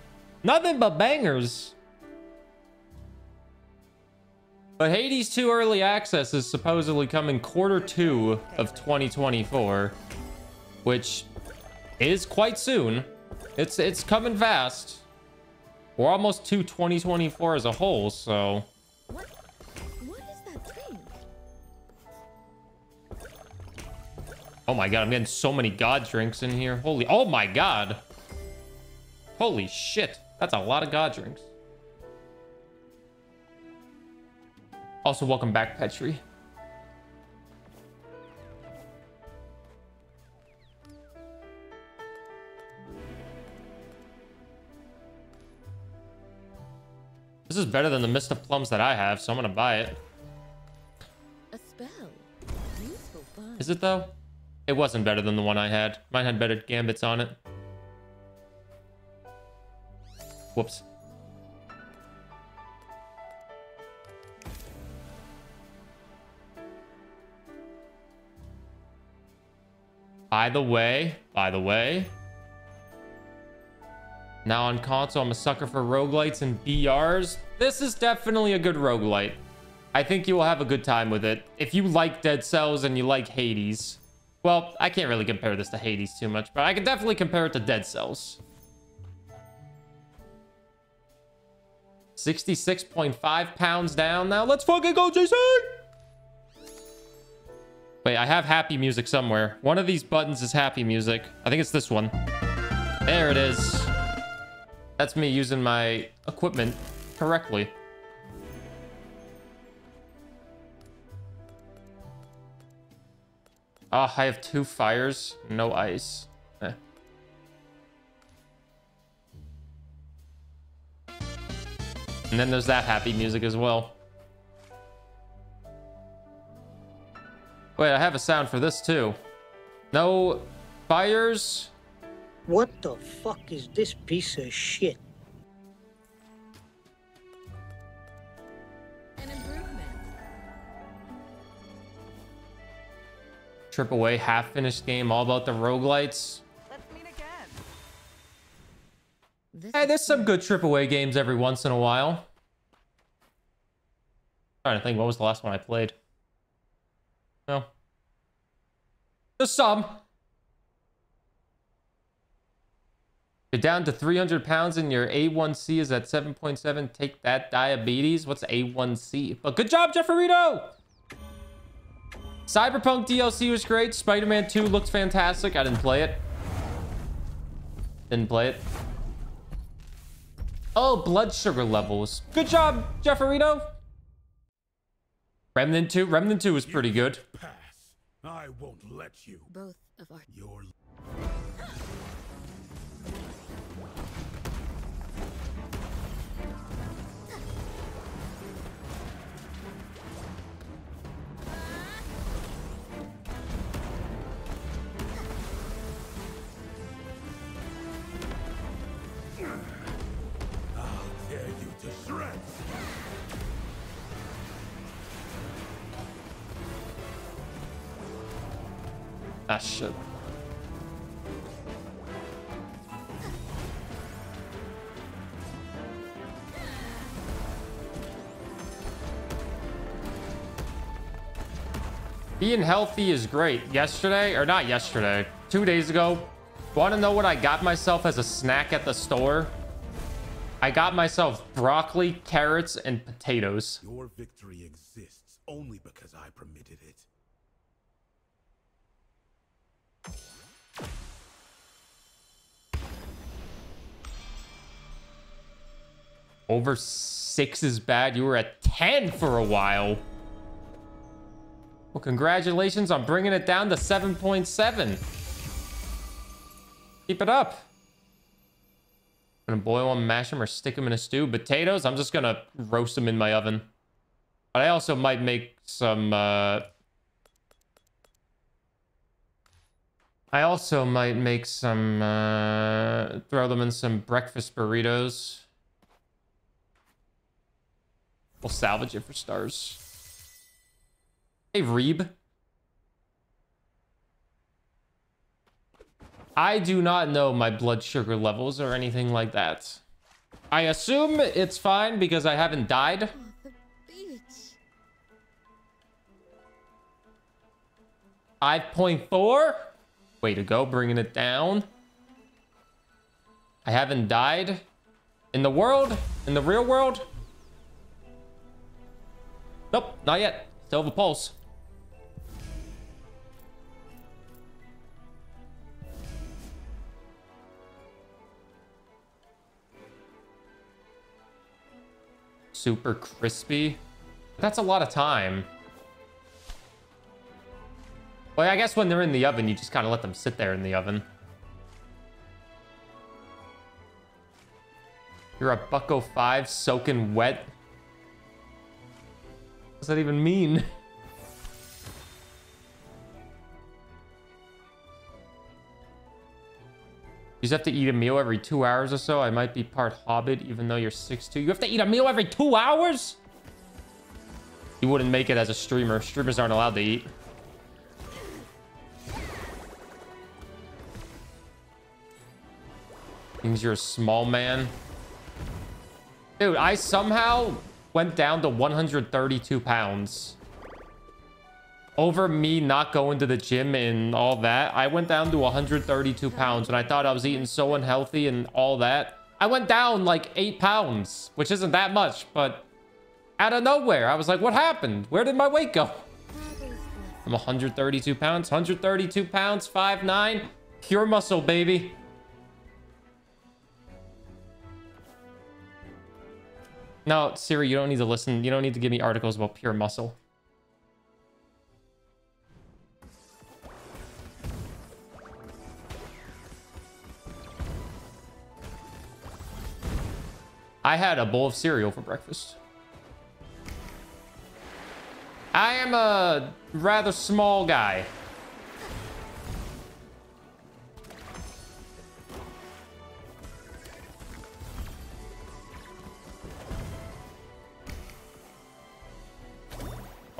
Nothing but bangers. But Hades 2 Early Access is supposedly coming quarter two of 2024, which is quite soon. It's it's coming fast. We're almost to 2024 as a whole, so What? What? Oh my god, I'm getting so many god drinks in here. Holy, oh my god. Holy shit. That's a lot of god drinks. Also, welcome back, Petri. This is better than the Mist of Plums that I have, so I'm gonna buy it. A spell. Useful. Is it though? It wasn't better than the one I had. Mine had better gambits on it. Whoops. By the way, by the way, now on console, I'm a sucker for roguelites and BRs. This is definitely a good roguelite. I think you will have a good time with it. If you like Dead Cells and you like Hades, well, I can't really compare this to Hades too much, but I can definitely compare it to Dead Cells. 66.5 pounds down now. Let's fucking go, Jason! Wait, I have happy music somewhere. One of these buttons is happy music. I think it's this one. There it is. That's me using my equipment correctly. Ah, I have two fires, no ice. Eh. And then there's that happy music as well. Wait, I have a sound for this too. No fires. What the fuck is this piece of shit? An improvement. Triple-A, half finished game, all about the roguelites. This Hey, there's some good triple-A games every once in a while. trying to think, what was the last one I played? No. There's some. You're down to 300 pounds and your A1C is at 7.7. Take that diabetes. What's A1C? But good job, Jefferito! Cyberpunk DLC was great. Spider-Man 2 looked fantastic. I didn't play it. Didn't play it. Oh, blood sugar levels. Good job, Jefferito. Remnant 2. Remnant 2 was pretty good. Pass. I won't let you. both of our Your <laughs> Ah, shit. Being healthy is great. Yesterday, or not yesterday, two days ago, want to know what I got myself as a snack at the store? I got myself broccoli, carrots, and potatoes. Your victory exists only because I permitted it. Over six is bad. You were at 10 for a while. Well, congratulations on bringing it down to 7.7. Keep it up. I'm Gonna boil them, mash them, or stick them in a stew. Potatoes, I'm just gonna roast them in my oven. But I also might make some, uh... I also might make some, uh... Throw them in some breakfast burritos. We'll salvage it for stars. Hey, Reeb. I do not know my blood sugar levels or anything like that. I assume it's fine because I haven't died. The beach. 5.4. Way to go, bringing it down. I haven't died. In the world? In the real world? Nope, not yet. Still have a pulse. Super crispy. That's a lot of time. Well, I guess when they're in the oven, you just kind of let them sit there in the oven. You're a bucko oh five soaking wet. Does that even mean? <laughs> You just have to eat a meal every two hours or so. I might be part hobbit, even though you're 6'2". You have to eat a meal every two hours? You wouldn't make it as a streamer. Streamers aren't allowed to eat. Means you're a small man. Dude, I somehow went down to 132 pounds. Over me not going to the gym and all that, I went down to 132 pounds and I thought I was eating so unhealthy and all that. I went down like 8 pounds, which isn't that much, but out of nowhere, I was like, what happened? Where did my weight go? I'm 132 pounds, 132 pounds, 5'9", pure muscle, baby. No, Siri, you don't need to listen. You don't need to give me articles about pure muscle. I had a bowl of cereal for breakfast. I am a rather small guy.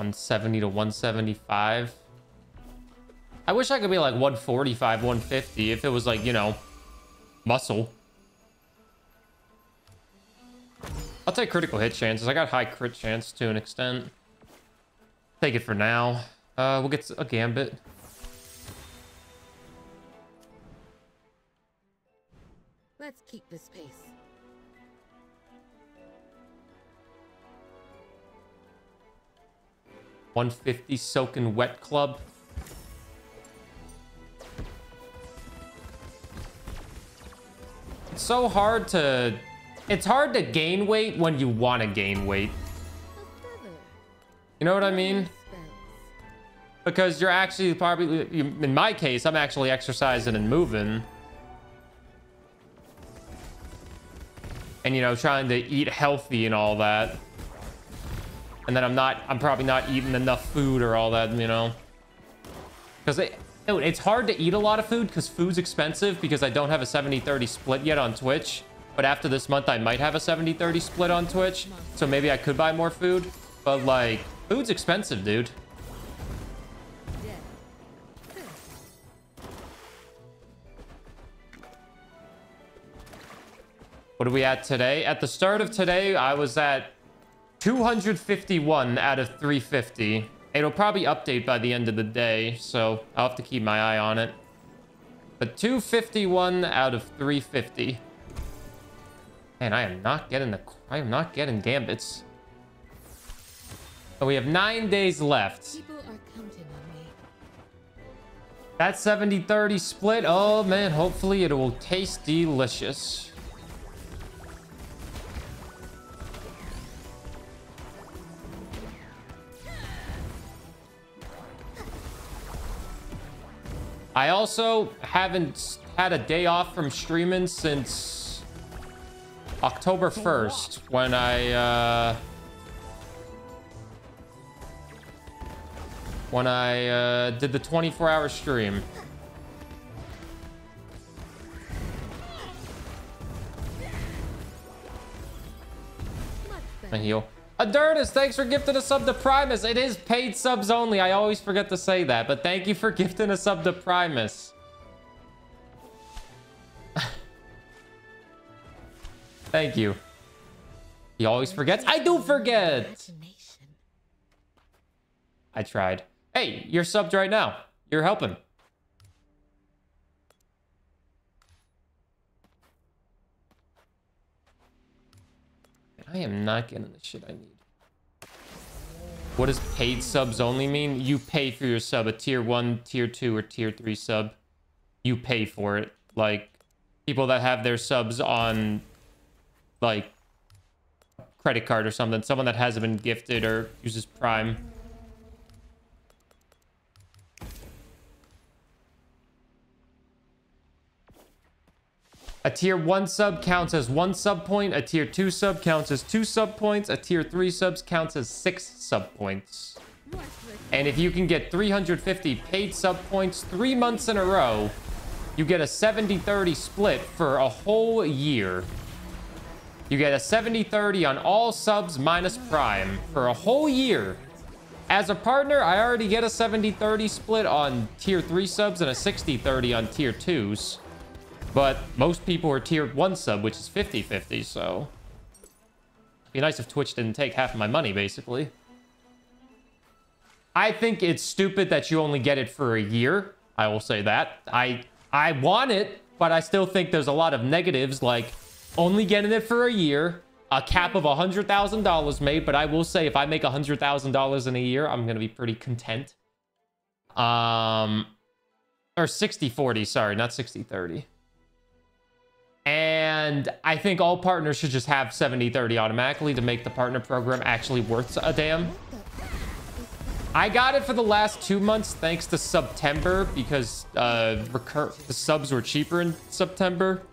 One seventy to one seventy five. I wish I could be like 145, 150 if it was like, you know, muscle. I'll take critical hit chances. I got high crit chance to an extent. Take it for now. Uh, we'll get a gambit. Let's keep this pace. One fifty soaking wet club. It's so hard to it's hard to gain weight when you want to gain weight. You know what I mean? Because you're actually probably, in my case, I'm actually exercising and moving. And, you know, trying to eat healthy and all that. And then I'm not, I'm probably not eating enough food or all that, you know. Because it, it's hard to eat a lot of food because food's expensive because I don't have a 70-30 split yet on Twitch. But after this month, I might have a 70-30 split on Twitch. So maybe I could buy more food. But, like, food's expensive, dude. What are we at today? At the start of today, I was at 251 out of 350. It'll probably update by the end of the day, so I'll have to keep my eye on it. But 251 out of 350. Man, I am not getting the I am not getting gambits. But we have nine days left. People are counting on me. That 70-30 split, oh man, hopefully it will taste delicious. I also haven't had a day off from streaming since October 1st when I uh when I uh, did the 24 hour stream. Better. heal. Adurtus, thanks for gifting a sub to Primus. It is paid subs only. I always forget to say that, but thank you for <laughs> gifting a sub to Primus. <laughs> thank you. He always forgets. I do forget. I tried. Hey, you're subbed right now. You're helping. I am not getting the shit I need. What does paid subs only mean? You pay for your sub, a tier 1, tier 2, or tier 3 sub. You pay for it. Like, people that have their subs on, like, credit card or something. Someone that hasn't been gifted or uses Prime. A tier 1 sub counts as 1 sub point. A tier 2 sub counts as 2 sub points. A tier 3 subs counts as 6 sub points. And if you can get 350 paid sub points 3 months in a row, you get a 70-30 split for a whole year. You get a 70-30 on all subs minus Prime for a whole year. As a partner, I already get a 70-30 split on tier 3 subs and a 60-30 on tier 2s. But most people are tier 1 sub, which is 50-50, so... It'd Be nice if Twitch didn't take half of my money, basically. I think it's stupid that you only get it for a year. I will say that. I I want it, but I still think there's a lot of negatives, like only getting it for a year, a cap of $100,000 made, but I will say if I make $100,000 in a year, I'm going to be pretty content. Um, or 60-40, sorry, not 60-30. And I think all partners should just have 70-30 automatically to make the partner program actually worth a damn. I got it for the last two months thanks to September because uh, recur the subs were cheaper in September.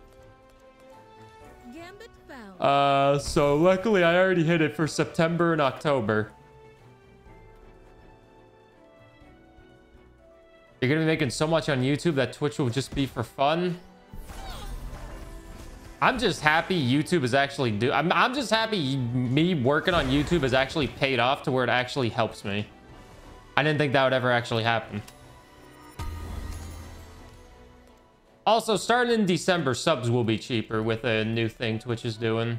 Uh, so luckily I already hit it for September and October. You're gonna be making so much on YouTube that Twitch will just be for fun. I'm just happy YouTube is actually do. I'm, I'm just happy me working on YouTube has actually paid off to where it actually helps me. I didn't think that would ever actually happen. Also, starting in December, subs will be cheaper with a new thing Twitch is doing.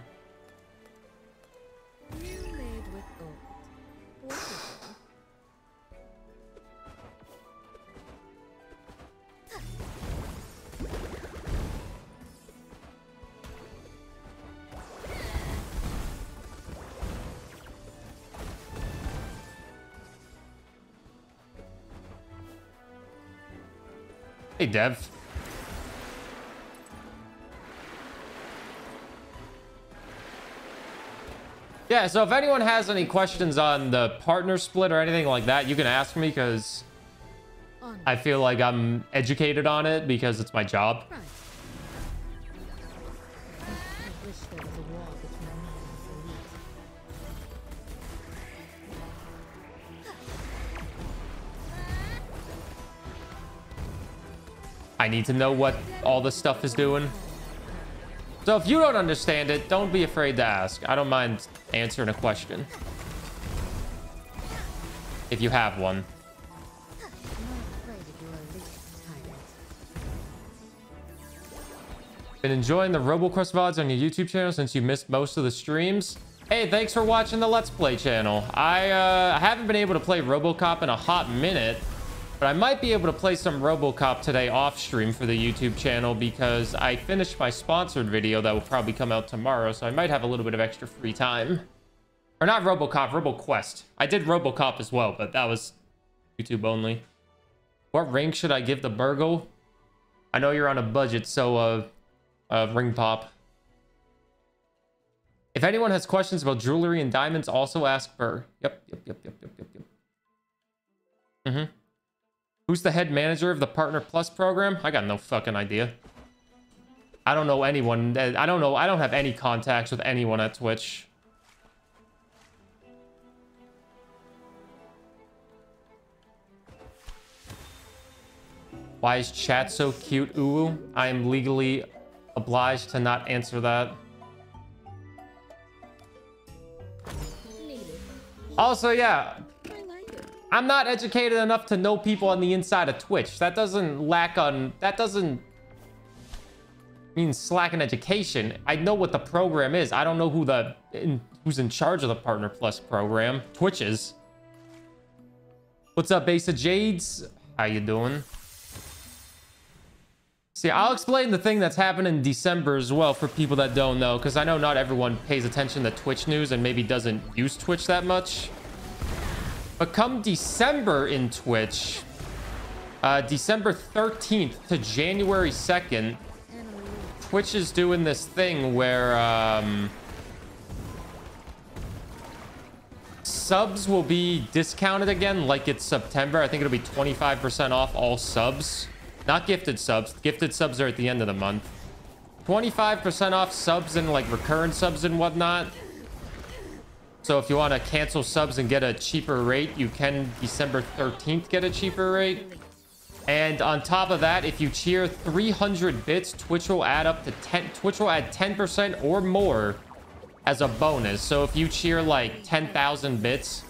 Dev. Yeah, so if anyone has any questions on the partner split or anything like that, you can ask me because I feel like I'm educated on it because it's my job. I need to know what all this stuff is doing. So if you don't understand it, don't be afraid to ask. I don't mind answering a question. If you have one. Been enjoying the RoboQuest VODs on your YouTube channel since you missed most of the streams. Hey, thanks for watching the Let's Play channel. I uh, haven't been able to play RoboCop in a hot minute, but I might be able to play some RoboCop today off stream for the YouTube channel because I finished my sponsored video that will probably come out tomorrow, so I might have a little bit of extra free time. Or not RoboCop, RoboQuest. I did RoboCop as well, but that was YouTube only. What rank should I give the Burgle? I know you're on a budget, so uh, uh, ring pop. If anyone has questions about jewelry and diamonds, also ask Burr. Yep, yep, yep, yep, yep, yep, yep. Mm-hmm. Who's the head manager of the Partner Plus program? I got no fucking idea. I don't know anyone. Eh, I don't know. I don't have any contacts with anyone at Twitch. Why is chat so cute, Uwu? I am legally obliged to not answer that. Also, yeah. I'm not educated enough to know people on the inside of Twitch. That doesn't lack on... That doesn't mean slack in education. I know what the program is. I don't know who the in, who's in charge of the Partner Plus program. Twitch is. What's up, Base of Jades? How you doing? See, I'll explain the thing that's happened in December as well for people that don't know, because I know not everyone pays attention to Twitch news and maybe doesn't use Twitch that much. But come December in Twitch, uh, December 13th to January 2nd, And a elite. Twitch is doing this thing where um, subs will be discounted again like it's September. I think it'll be 25% off all subs. Not gifted subs. Gifted subs are at the end of the month. 25% off subs and like recurrent subs and whatnot. So if you want to cancel subs and get a cheaper rate, you can December 13th get a cheaper rate. And on top of that, if you cheer 300 bits, Twitch will add up to 10. Twitch will add 10% or more as a bonus. So if you cheer like 10,000 bits,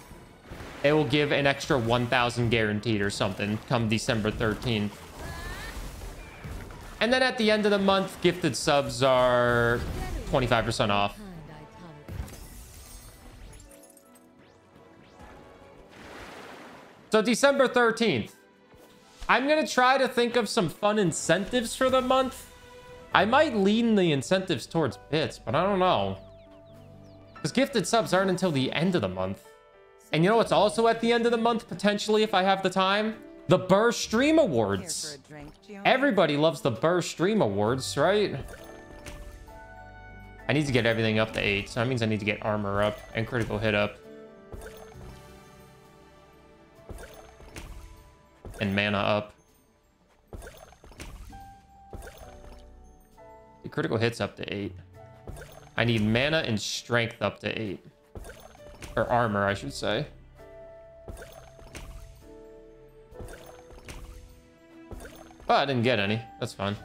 it will give an extra 1,000 guaranteed or something come December 13th. And then at the end of the month, gifted subs are 25% off. So December 13th. I'm going to try to think of some fun incentives for the month. I might lean the incentives towards bits, but I don't know. Because gifted subs aren't until the end of the month. And you know what's also at the end of the month, potentially, if I have the time? The Burr Stream Awards. Everybody loves the Burr Stream Awards, right? I need to get everything up to 8, so that means I need to get armor up and critical hit up. And mana up. The critical hits up to 8. I need mana and strength up to 8. Or armor, I should say. Oh, I didn't get any. That's fine.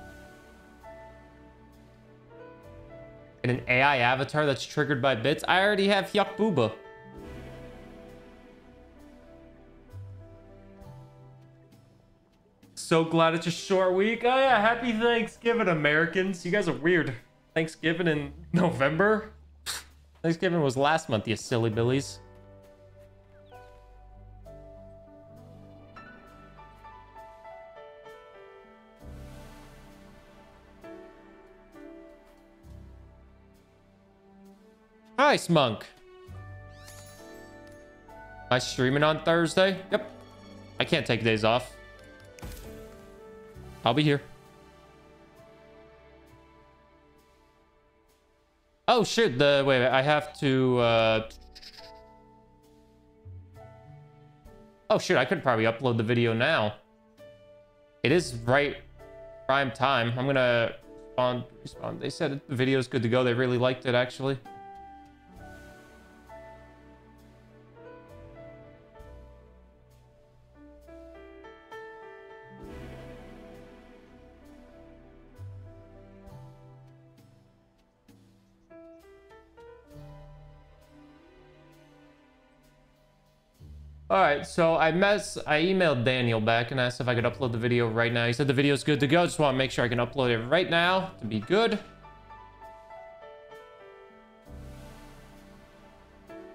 And an AI avatar that's triggered by bits? I already have Yuck So glad it's a short week. Oh yeah, happy Thanksgiving, Americans. You guys are weird. Thanksgiving in November? Thanksgiving was last month, you silly billies. Hi, Smunk. Am I streaming on Thursday? Yep. I can't take days off. I'll be here. Oh shit, the wait, wait I have to uh Oh shit, I could probably upload the video now. It is right prime time. I'm gonna respond respond. They said the video's good to go. They really liked it actually. All right, so I mess I emailed Daniel back and asked if I could upload the video right now. He said the video's good to go. Just want to make sure I can upload it right now to be good.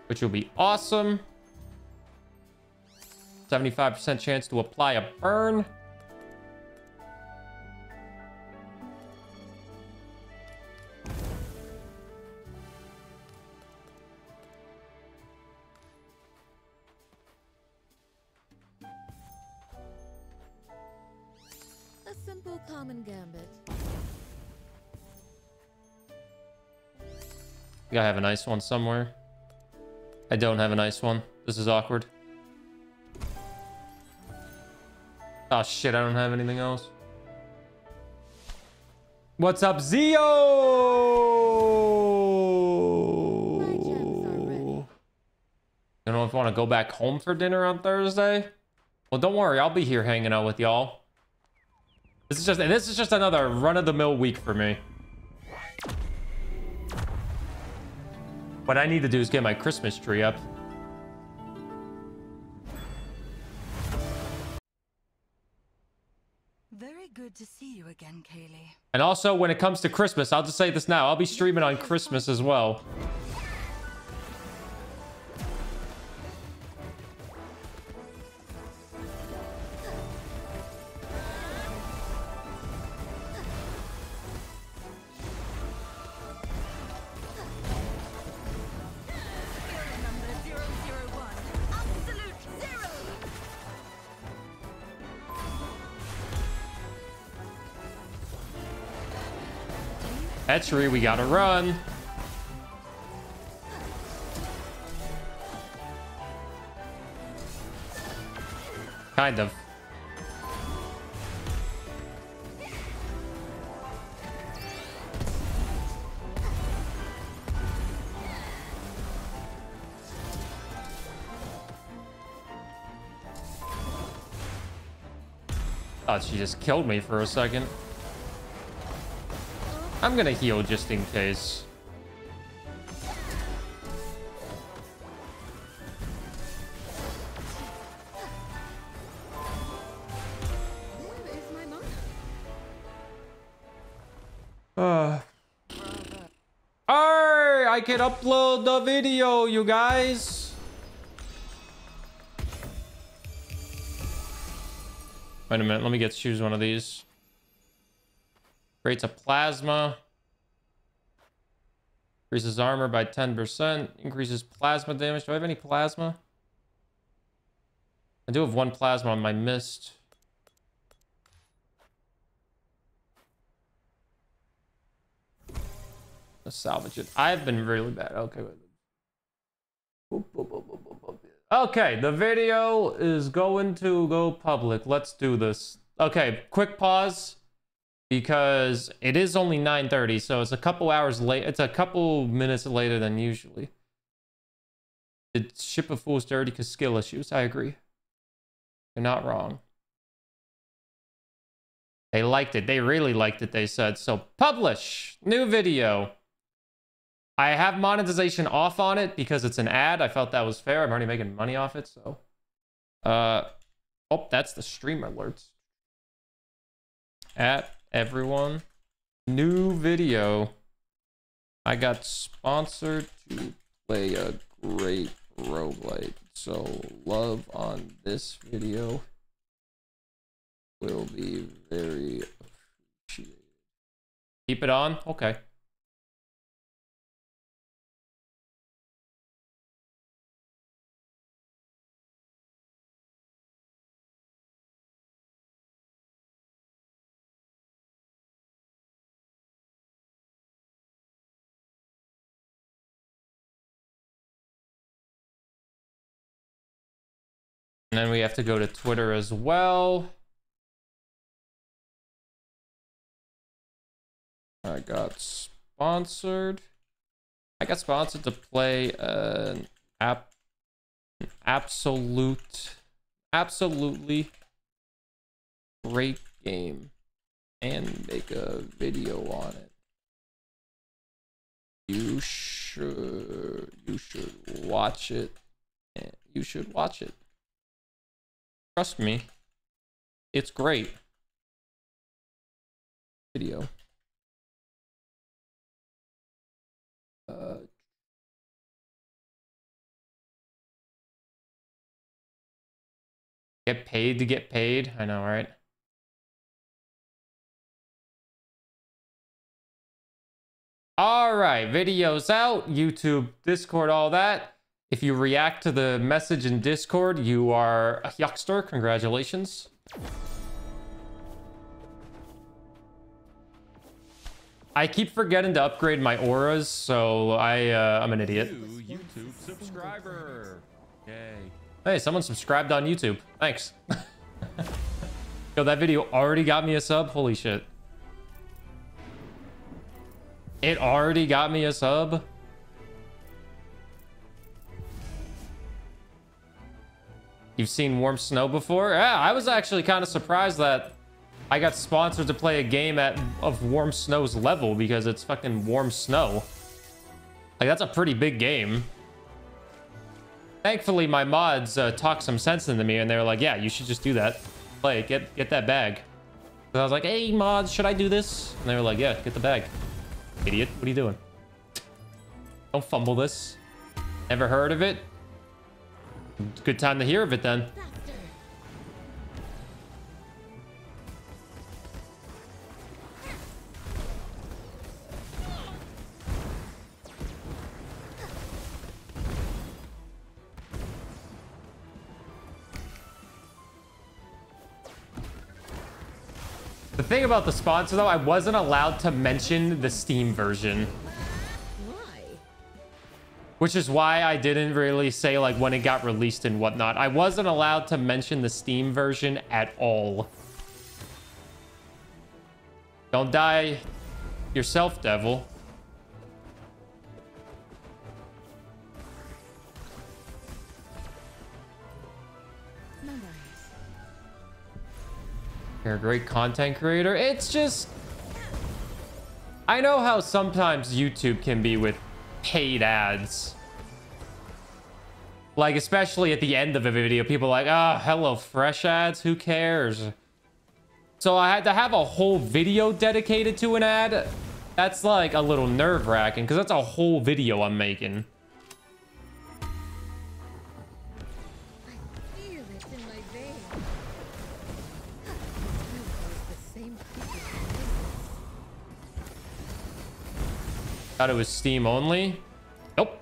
Which will be awesome. 75% chance to apply a burn. I have a nice one somewhere. I don't have a nice one. This is awkward. Oh shit, I don't have anything else. What's up, Zio? You know if I want to go back home for dinner on Thursday? Well, don't worry, I'll be here hanging out with y'all. This is just this is just another run-of-the-mill week for me. What I need to do is get my Christmas tree up. Very good to see you again, Kaylee. And also, when it comes to Christmas, I'll just say this now. I'll be streaming on Christmas as well. Petri, we gotta run. Kind of. Oh, she just killed me for a second. I'm gonna heal just in case. Uh. I can upload the video, you guys. Wait a minute, let me get choose one of these. Creates a plasma. Increases armor by 10%. Increases plasma damage. Do I have any plasma? I do have one plasma on my mist. Let's salvage it. I've been really bad. Okay. Okay, the video is going to go public. Let's do this. Okay, quick pause because it is only 9:30, so it's a couple hours late. It's a couple minutes later than usually. The ship of fools dirty because skill issues? I agree. You're not wrong. They liked it. They really liked it. They said so. Publish new video. I have monetization off on it because it's an ad. I felt that was fair. I'm already making money off it, so. Uh, oh, that's the stream alerts. At everyone, new video. I got sponsored to play a great roguelite, so love on this video will be very appreciated. Keep it on? Okay. Then we have to go to Twitter as well. I got sponsored. I got sponsored to play an app, an absolute, absolutely great game and make a video on it. You should, you should watch it. You should watch it. Trust me, it's great. Video. Uh, get paid to get paid. I know, right? All right, videos out, YouTube, Discord, all that. If you react to the message in Discord, you are a yuckster. Congratulations. I keep forgetting to upgrade my auras, so I uh, I'm an idiot. New YouTube subscriber. Yay. Hey, someone subscribed on YouTube. Thanks. <laughs> Yo, that video already got me a sub. Holy shit. It already got me a sub. You've seen Warm Snow before? Yeah, I was actually kind of surprised that I got sponsored to play a game at of Warm Snow's level because it's fucking Warm Snow. Like, that's a pretty big game. Thankfully, my mods uh, talked some sense into me, and they were like, yeah, you should just do that. Play, get, get that bag. So I was like, hey, mods, should I do this? And they were like, yeah, get the bag. Idiot, what are you doing? Don't fumble this. Never heard of it? Good time to hear of it then. The thing about the sponsor, though, I wasn't allowed to mention the Steam version. Which is why I didn't really say like when it got released and whatnot. I wasn't allowed to mention the Steam version at all. Don't die yourself, devil. You're a great content creator. It's just... I know how sometimes YouTube can be with paid ads. Like, especially at the end of a video, people like, ah, HelloFresh ads, who cares? So I had to have a whole video dedicated to an ad. That's like a little nerve wracking because that's a whole video I'm making. Thought it was Steam only. Nope.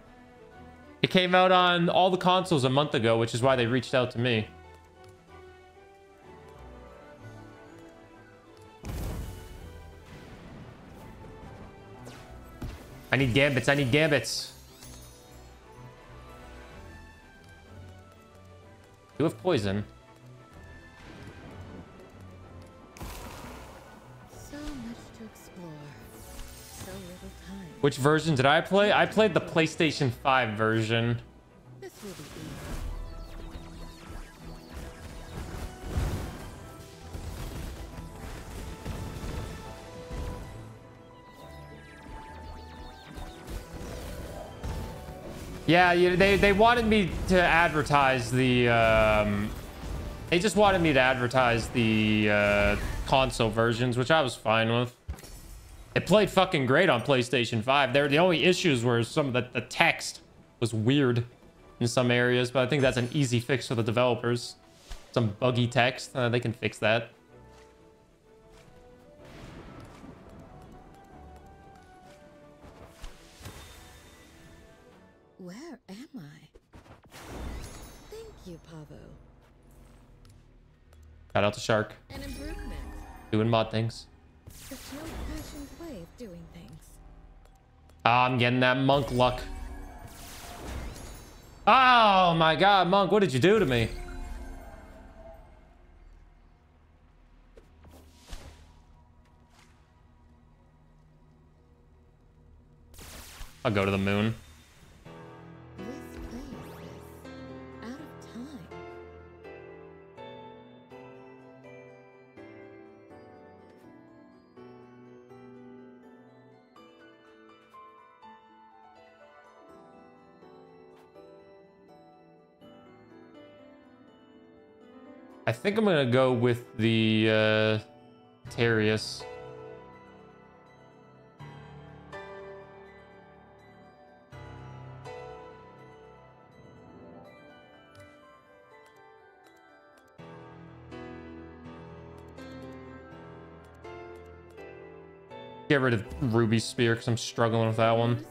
It came out on all the consoles a month ago, which is why they reached out to me. I need gambits. I need gambits. You have poison. Which version did I play? I played the PlayStation 5 version. Yeah, they they wanted me to advertise the. Um, they just wanted me to advertise the uh, console versions, which I was fine with. It played fucking great on PlayStation 5. There, the only issues were some of the, the text was weird in some areas, but I think that's an easy fix for the developers. Some buggy text, uh, they can fix that. Where am I? Thank you, Pavo. Got out the shark, doing mod things. I'm getting that monk luck. Oh my god, monk, what did you do to me? I'll go to the moon. I think I'm gonna go with the uh Terrius. Get rid of Ruby Spear because I'm struggling with that one.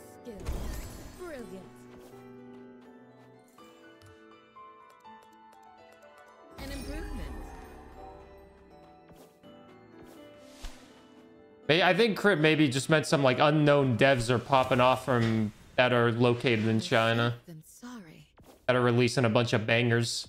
I think crit maybe just meant some like unknown devs are popping off from that are located in China that are releasing a bunch of bangers.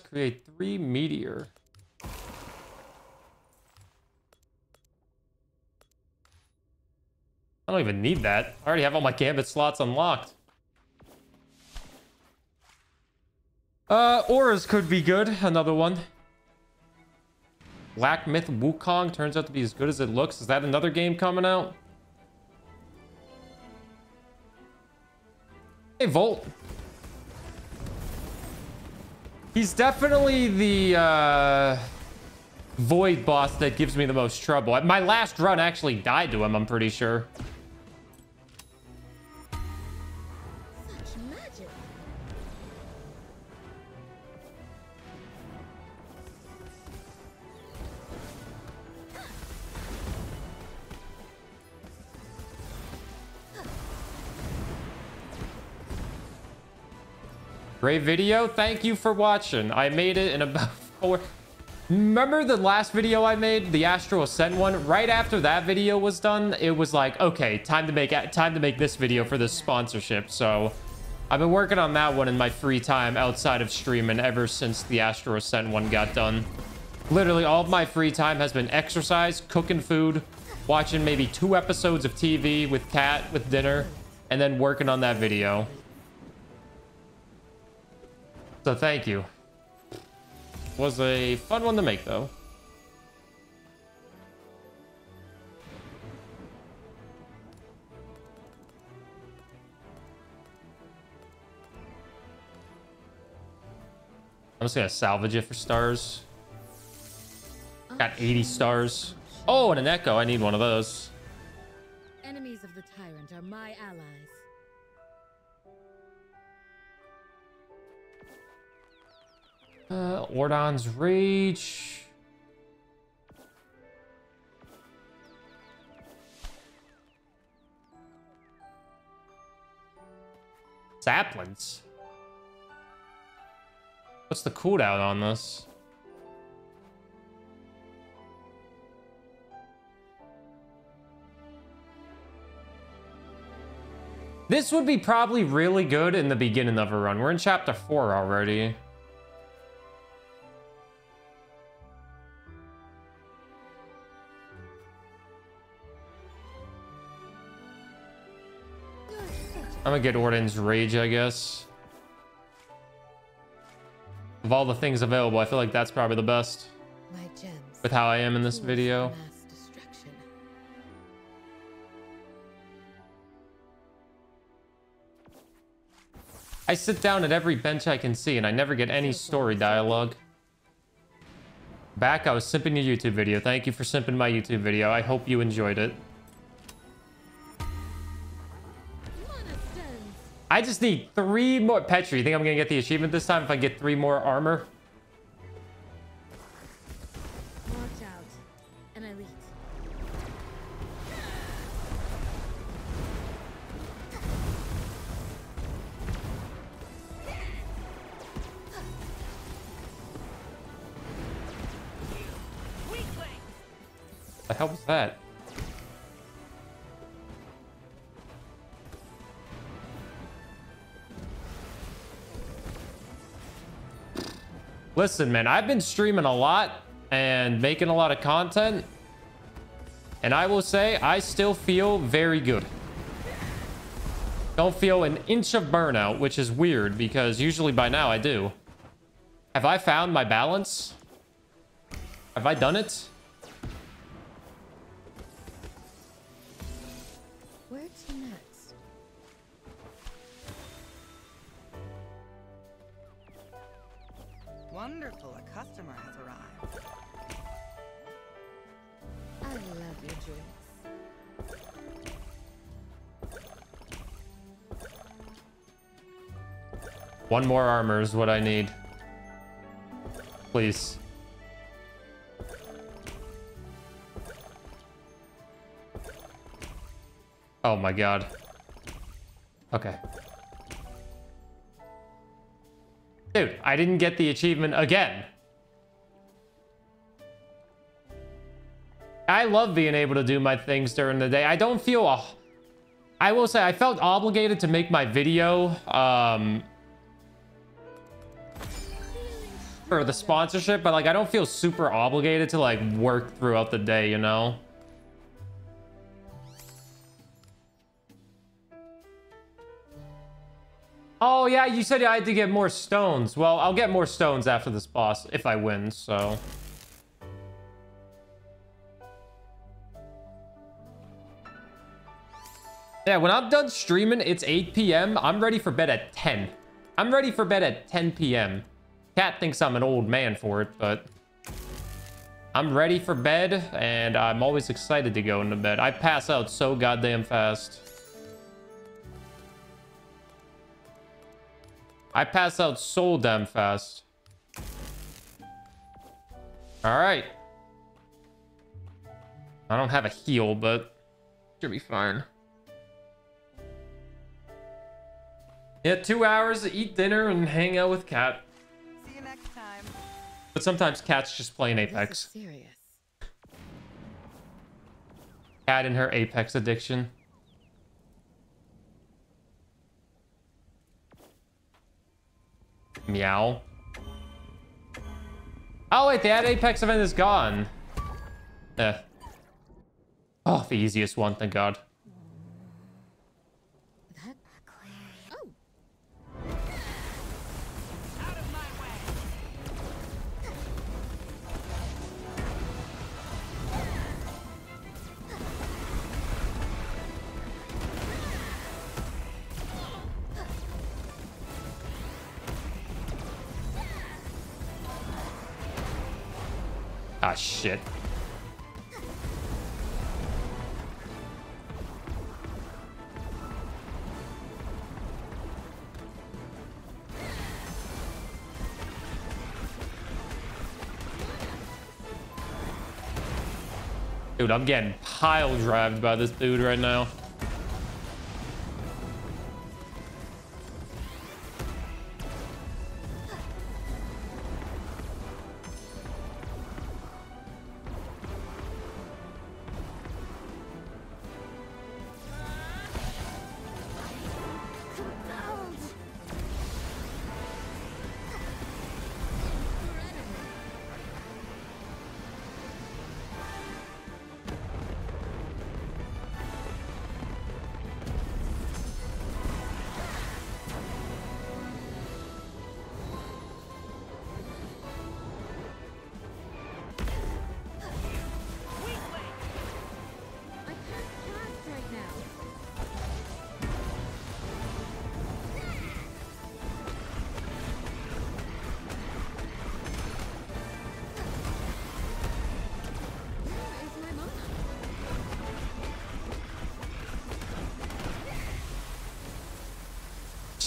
Create three meteor. I don't even need that. I already have all my gambit slots unlocked. Uh, auras could be good. Another one. Black Myth Wukong turns out to be as good as it looks. Is that another game coming out? Hey, Volt. He's definitely the, uh... void boss that gives me the most trouble. My last run actually died to him, I'm pretty sure. Great video. Thank you for watching. I made it in about <laughs> four. Remember the last video I made, the Astral Ascent one? Right after that video was done, it was like, okay, time to make time to make this video for this sponsorship. So I've been working on that one in my free time outside of streaming ever since the Astral Ascent one got done. Literally all of my free time has been exercise, cooking food, watching maybe two episodes of TV with Cat with dinner, and then working on that video. So thank you. Was a fun one to make though. I'm just gonna salvage it for stars. Got 80 stars. Oh, and an echo. I need one of those. Enemies of the tyrant are my allies. Uh, Ordon's Rage. Saplings. What's the cooldown on this? This would be probably really good in the beginning of a run. We're in chapter 4 already. I'm gonna get Ordon's Rage, I guess. Of all the things available, I feel like that's probably the best with how I am in this video. for mass destruction. I sit down at every bench I can see and I never get any story dialogue. Back, I was simping your YouTube video. Thank you for simping my YouTube video. I hope you enjoyed it. I just need three more. Petri, you think I'm gonna get the achievement this time if I get three more armor? Watch out. An elite. The hell was that? Listen, man, I've been streaming a lot and making a lot of content. And I will say, I still feel very good. Don't feel an inch of burnout, which is weird because usually by now I do. Have I found my balance? Have I done it? One more armor is what I need. Please. Oh my god. Okay. Dude, I didn't get the achievement again. I love being able to do my things during the day. I don't feel. I will say I felt obligated to make my video um, for the sponsorship, but like I don't feel super obligated to like work throughout the day, you know? Oh yeah, you said I had to get more stones. Well, I'll get more stones after this boss if I win, so... Yeah, when I'm done streaming, it's 8 p.m. I'm ready for bed at 10. I'm ready for bed at 10 p.m. Cat thinks I'm an old man for it, but... I'm ready for bed, and I'm always excited to go into bed. I pass out so goddamn fast. I pass out so damn fast. All right. I don't have a heal, but should be fine. Yeah, two hours to eat dinner and hang out with Cat. But sometimes Cat's just playing This is Apex. serious. Cat and her Apex addiction. Meow. Oh wait, the ad Apex event is gone. Eh. Oh, the easiest one, thank God. Ah, shit. Dude, I'm getting pile drived by this dude right now.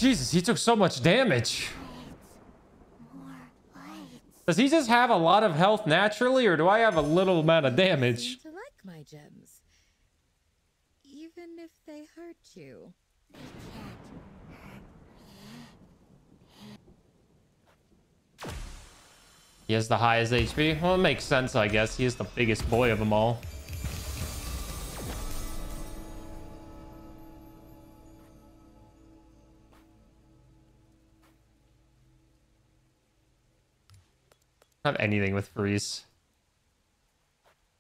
Jesus, he took so much damage. Does he just have a lot of health naturally, or do I have a little amount of damage? To like my gems. Even if they hurt you. He has the highest HP. Well, it makes sense, I guess. He is the biggest boy of them all. Have anything with freeze.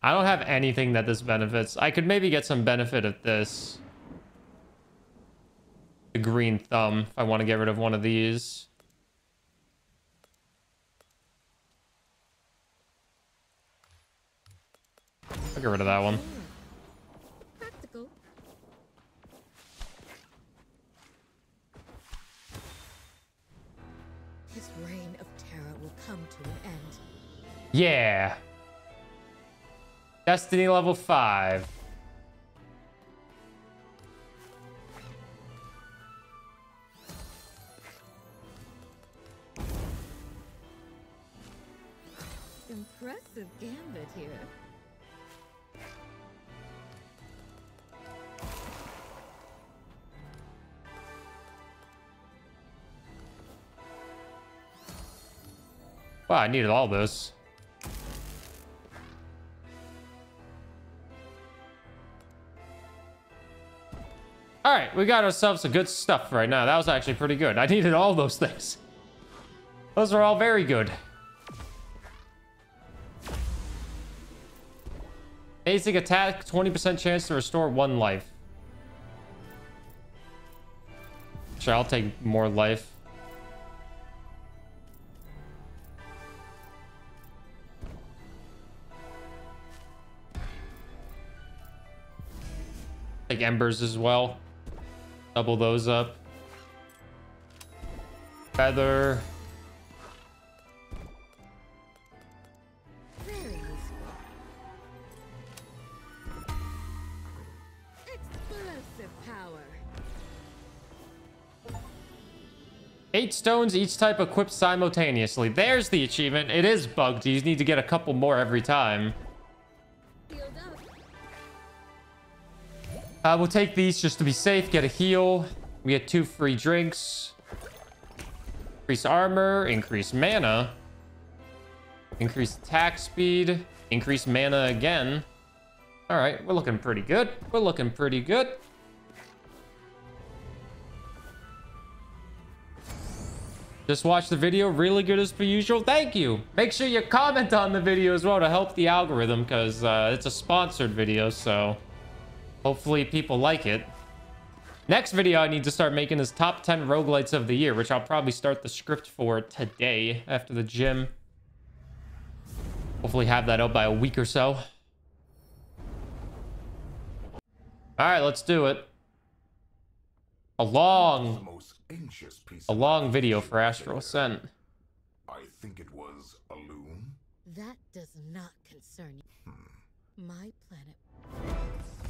I don't have anything that this benefits. I could maybe get some benefit of this. The green thumb, if I want to get rid of one of these. I'll get rid of that one. Yeah. Destiny level 5. Impressive gambit here. Wow, I needed all this. All right, we got ourselves some good stuff right now. That was actually pretty good. I needed all those things. Those are all very good. Basic attack, 20% chance to restore one life. Sure, I'll take more life. Take embers as well. Double those up. Feather. Eight stones each type equipped simultaneously. There's the achievement. It is bugged. You need to get a couple more every time. Uh, we'll take these just to be safe. Get a heal. We get two free drinks. Increase armor. Increase mana. Increase attack speed. Increase mana again. All right, we're looking pretty good. We're looking pretty good. Just watch the video. Really good as per usual. Thank you. Make sure you comment on the video as well to help the algorithm because uh, it's a sponsored video. So hopefully people like it. Next video I need to start making is top 10 roguelites of the year, which I'll probably start the script for today after the gym. Hopefully have that out by a week or so. All right, let's do it. A long, most anxious piece a long video for Astral Ascent. I think it was a loon. That does not concern you. Hmm. My planet.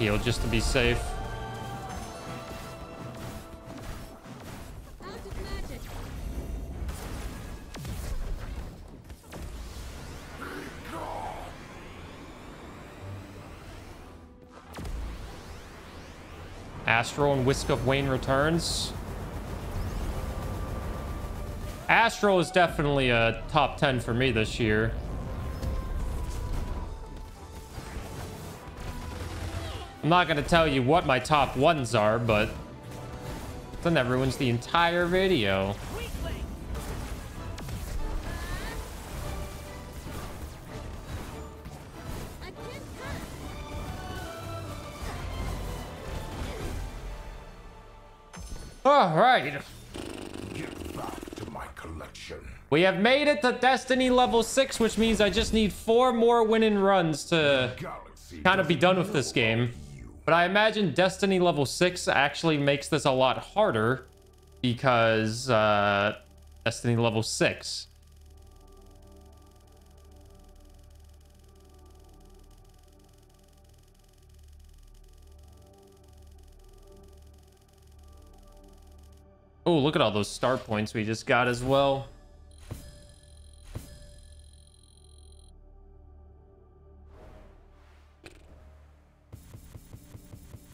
heal just to be safe. Astro and Risk of Rain returns. Astro is definitely a top 10 for me this year. I'm not going to tell you what my top ones are, but then that ruins the entire video. I can't cut. All right. Get back to my collection. We have made it to Destiny level 6, which means I just need four more winning runs to kind of be done with this game. But I imagine Destiny level 6 actually makes this a lot harder because uh, Destiny level 6. Oh, look at all those star points we just got as well.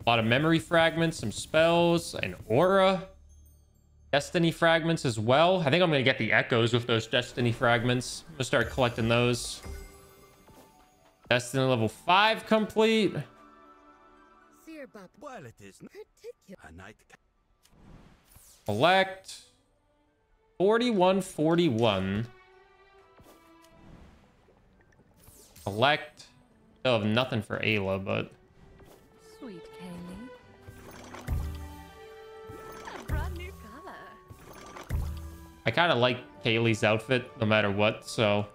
A lot of memory fragments, some spells, an aura. Destiny fragments as well. I think I'm going to get the echoes with those Destiny fragments. I'm going to start collecting those. Destiny level 5 complete. Seer Bop. Well, it is Particular. Collect. 4141. Collect. Still have nothing for Ayla, but Sweet Kaylee. I kind of like Kaylee's outfit no matter what, so.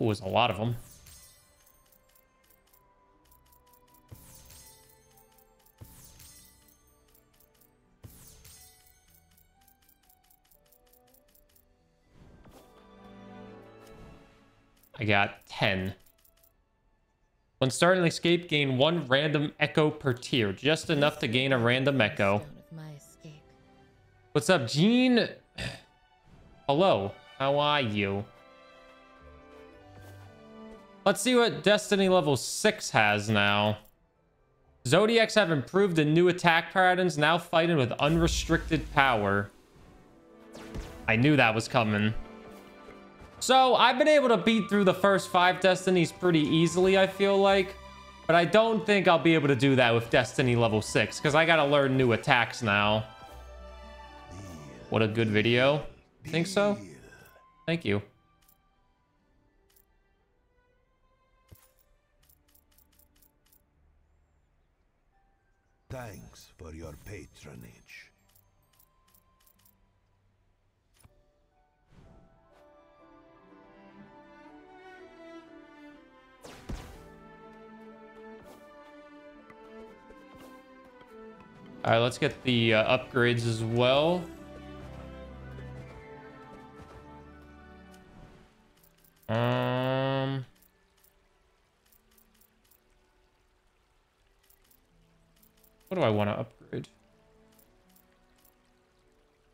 Ooh, there's a lot of them. I got 10. When starting escape, gain one random echo per tier, just enough to gain a random echo. What's up, Gene? Hello. How are you? Let's see what Destiny level 6 has now. Zodiacs have improved the new attack patterns, now fighting with unrestricted power. I knew that was coming. So, I've been able to beat through the first five Destinies pretty easily, I feel like. But I don't think I'll be able to do that with Destiny level 6, because I gotta learn new attacks now. What a good video. Think so? Thank you. Thanks for your patronage. All right, let's get the uh, upgrades as well. Um, what do I want to upgrade?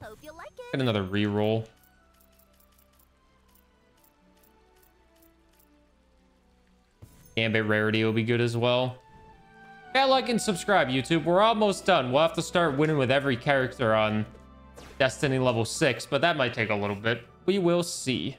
Hope you like it. Get another reroll. Gambit rarity will be good as well. Yeah, like and subscribe, YouTube. We're almost done. We'll have to start winning with every character on Destiny level 6, but that might take a little bit. We will see.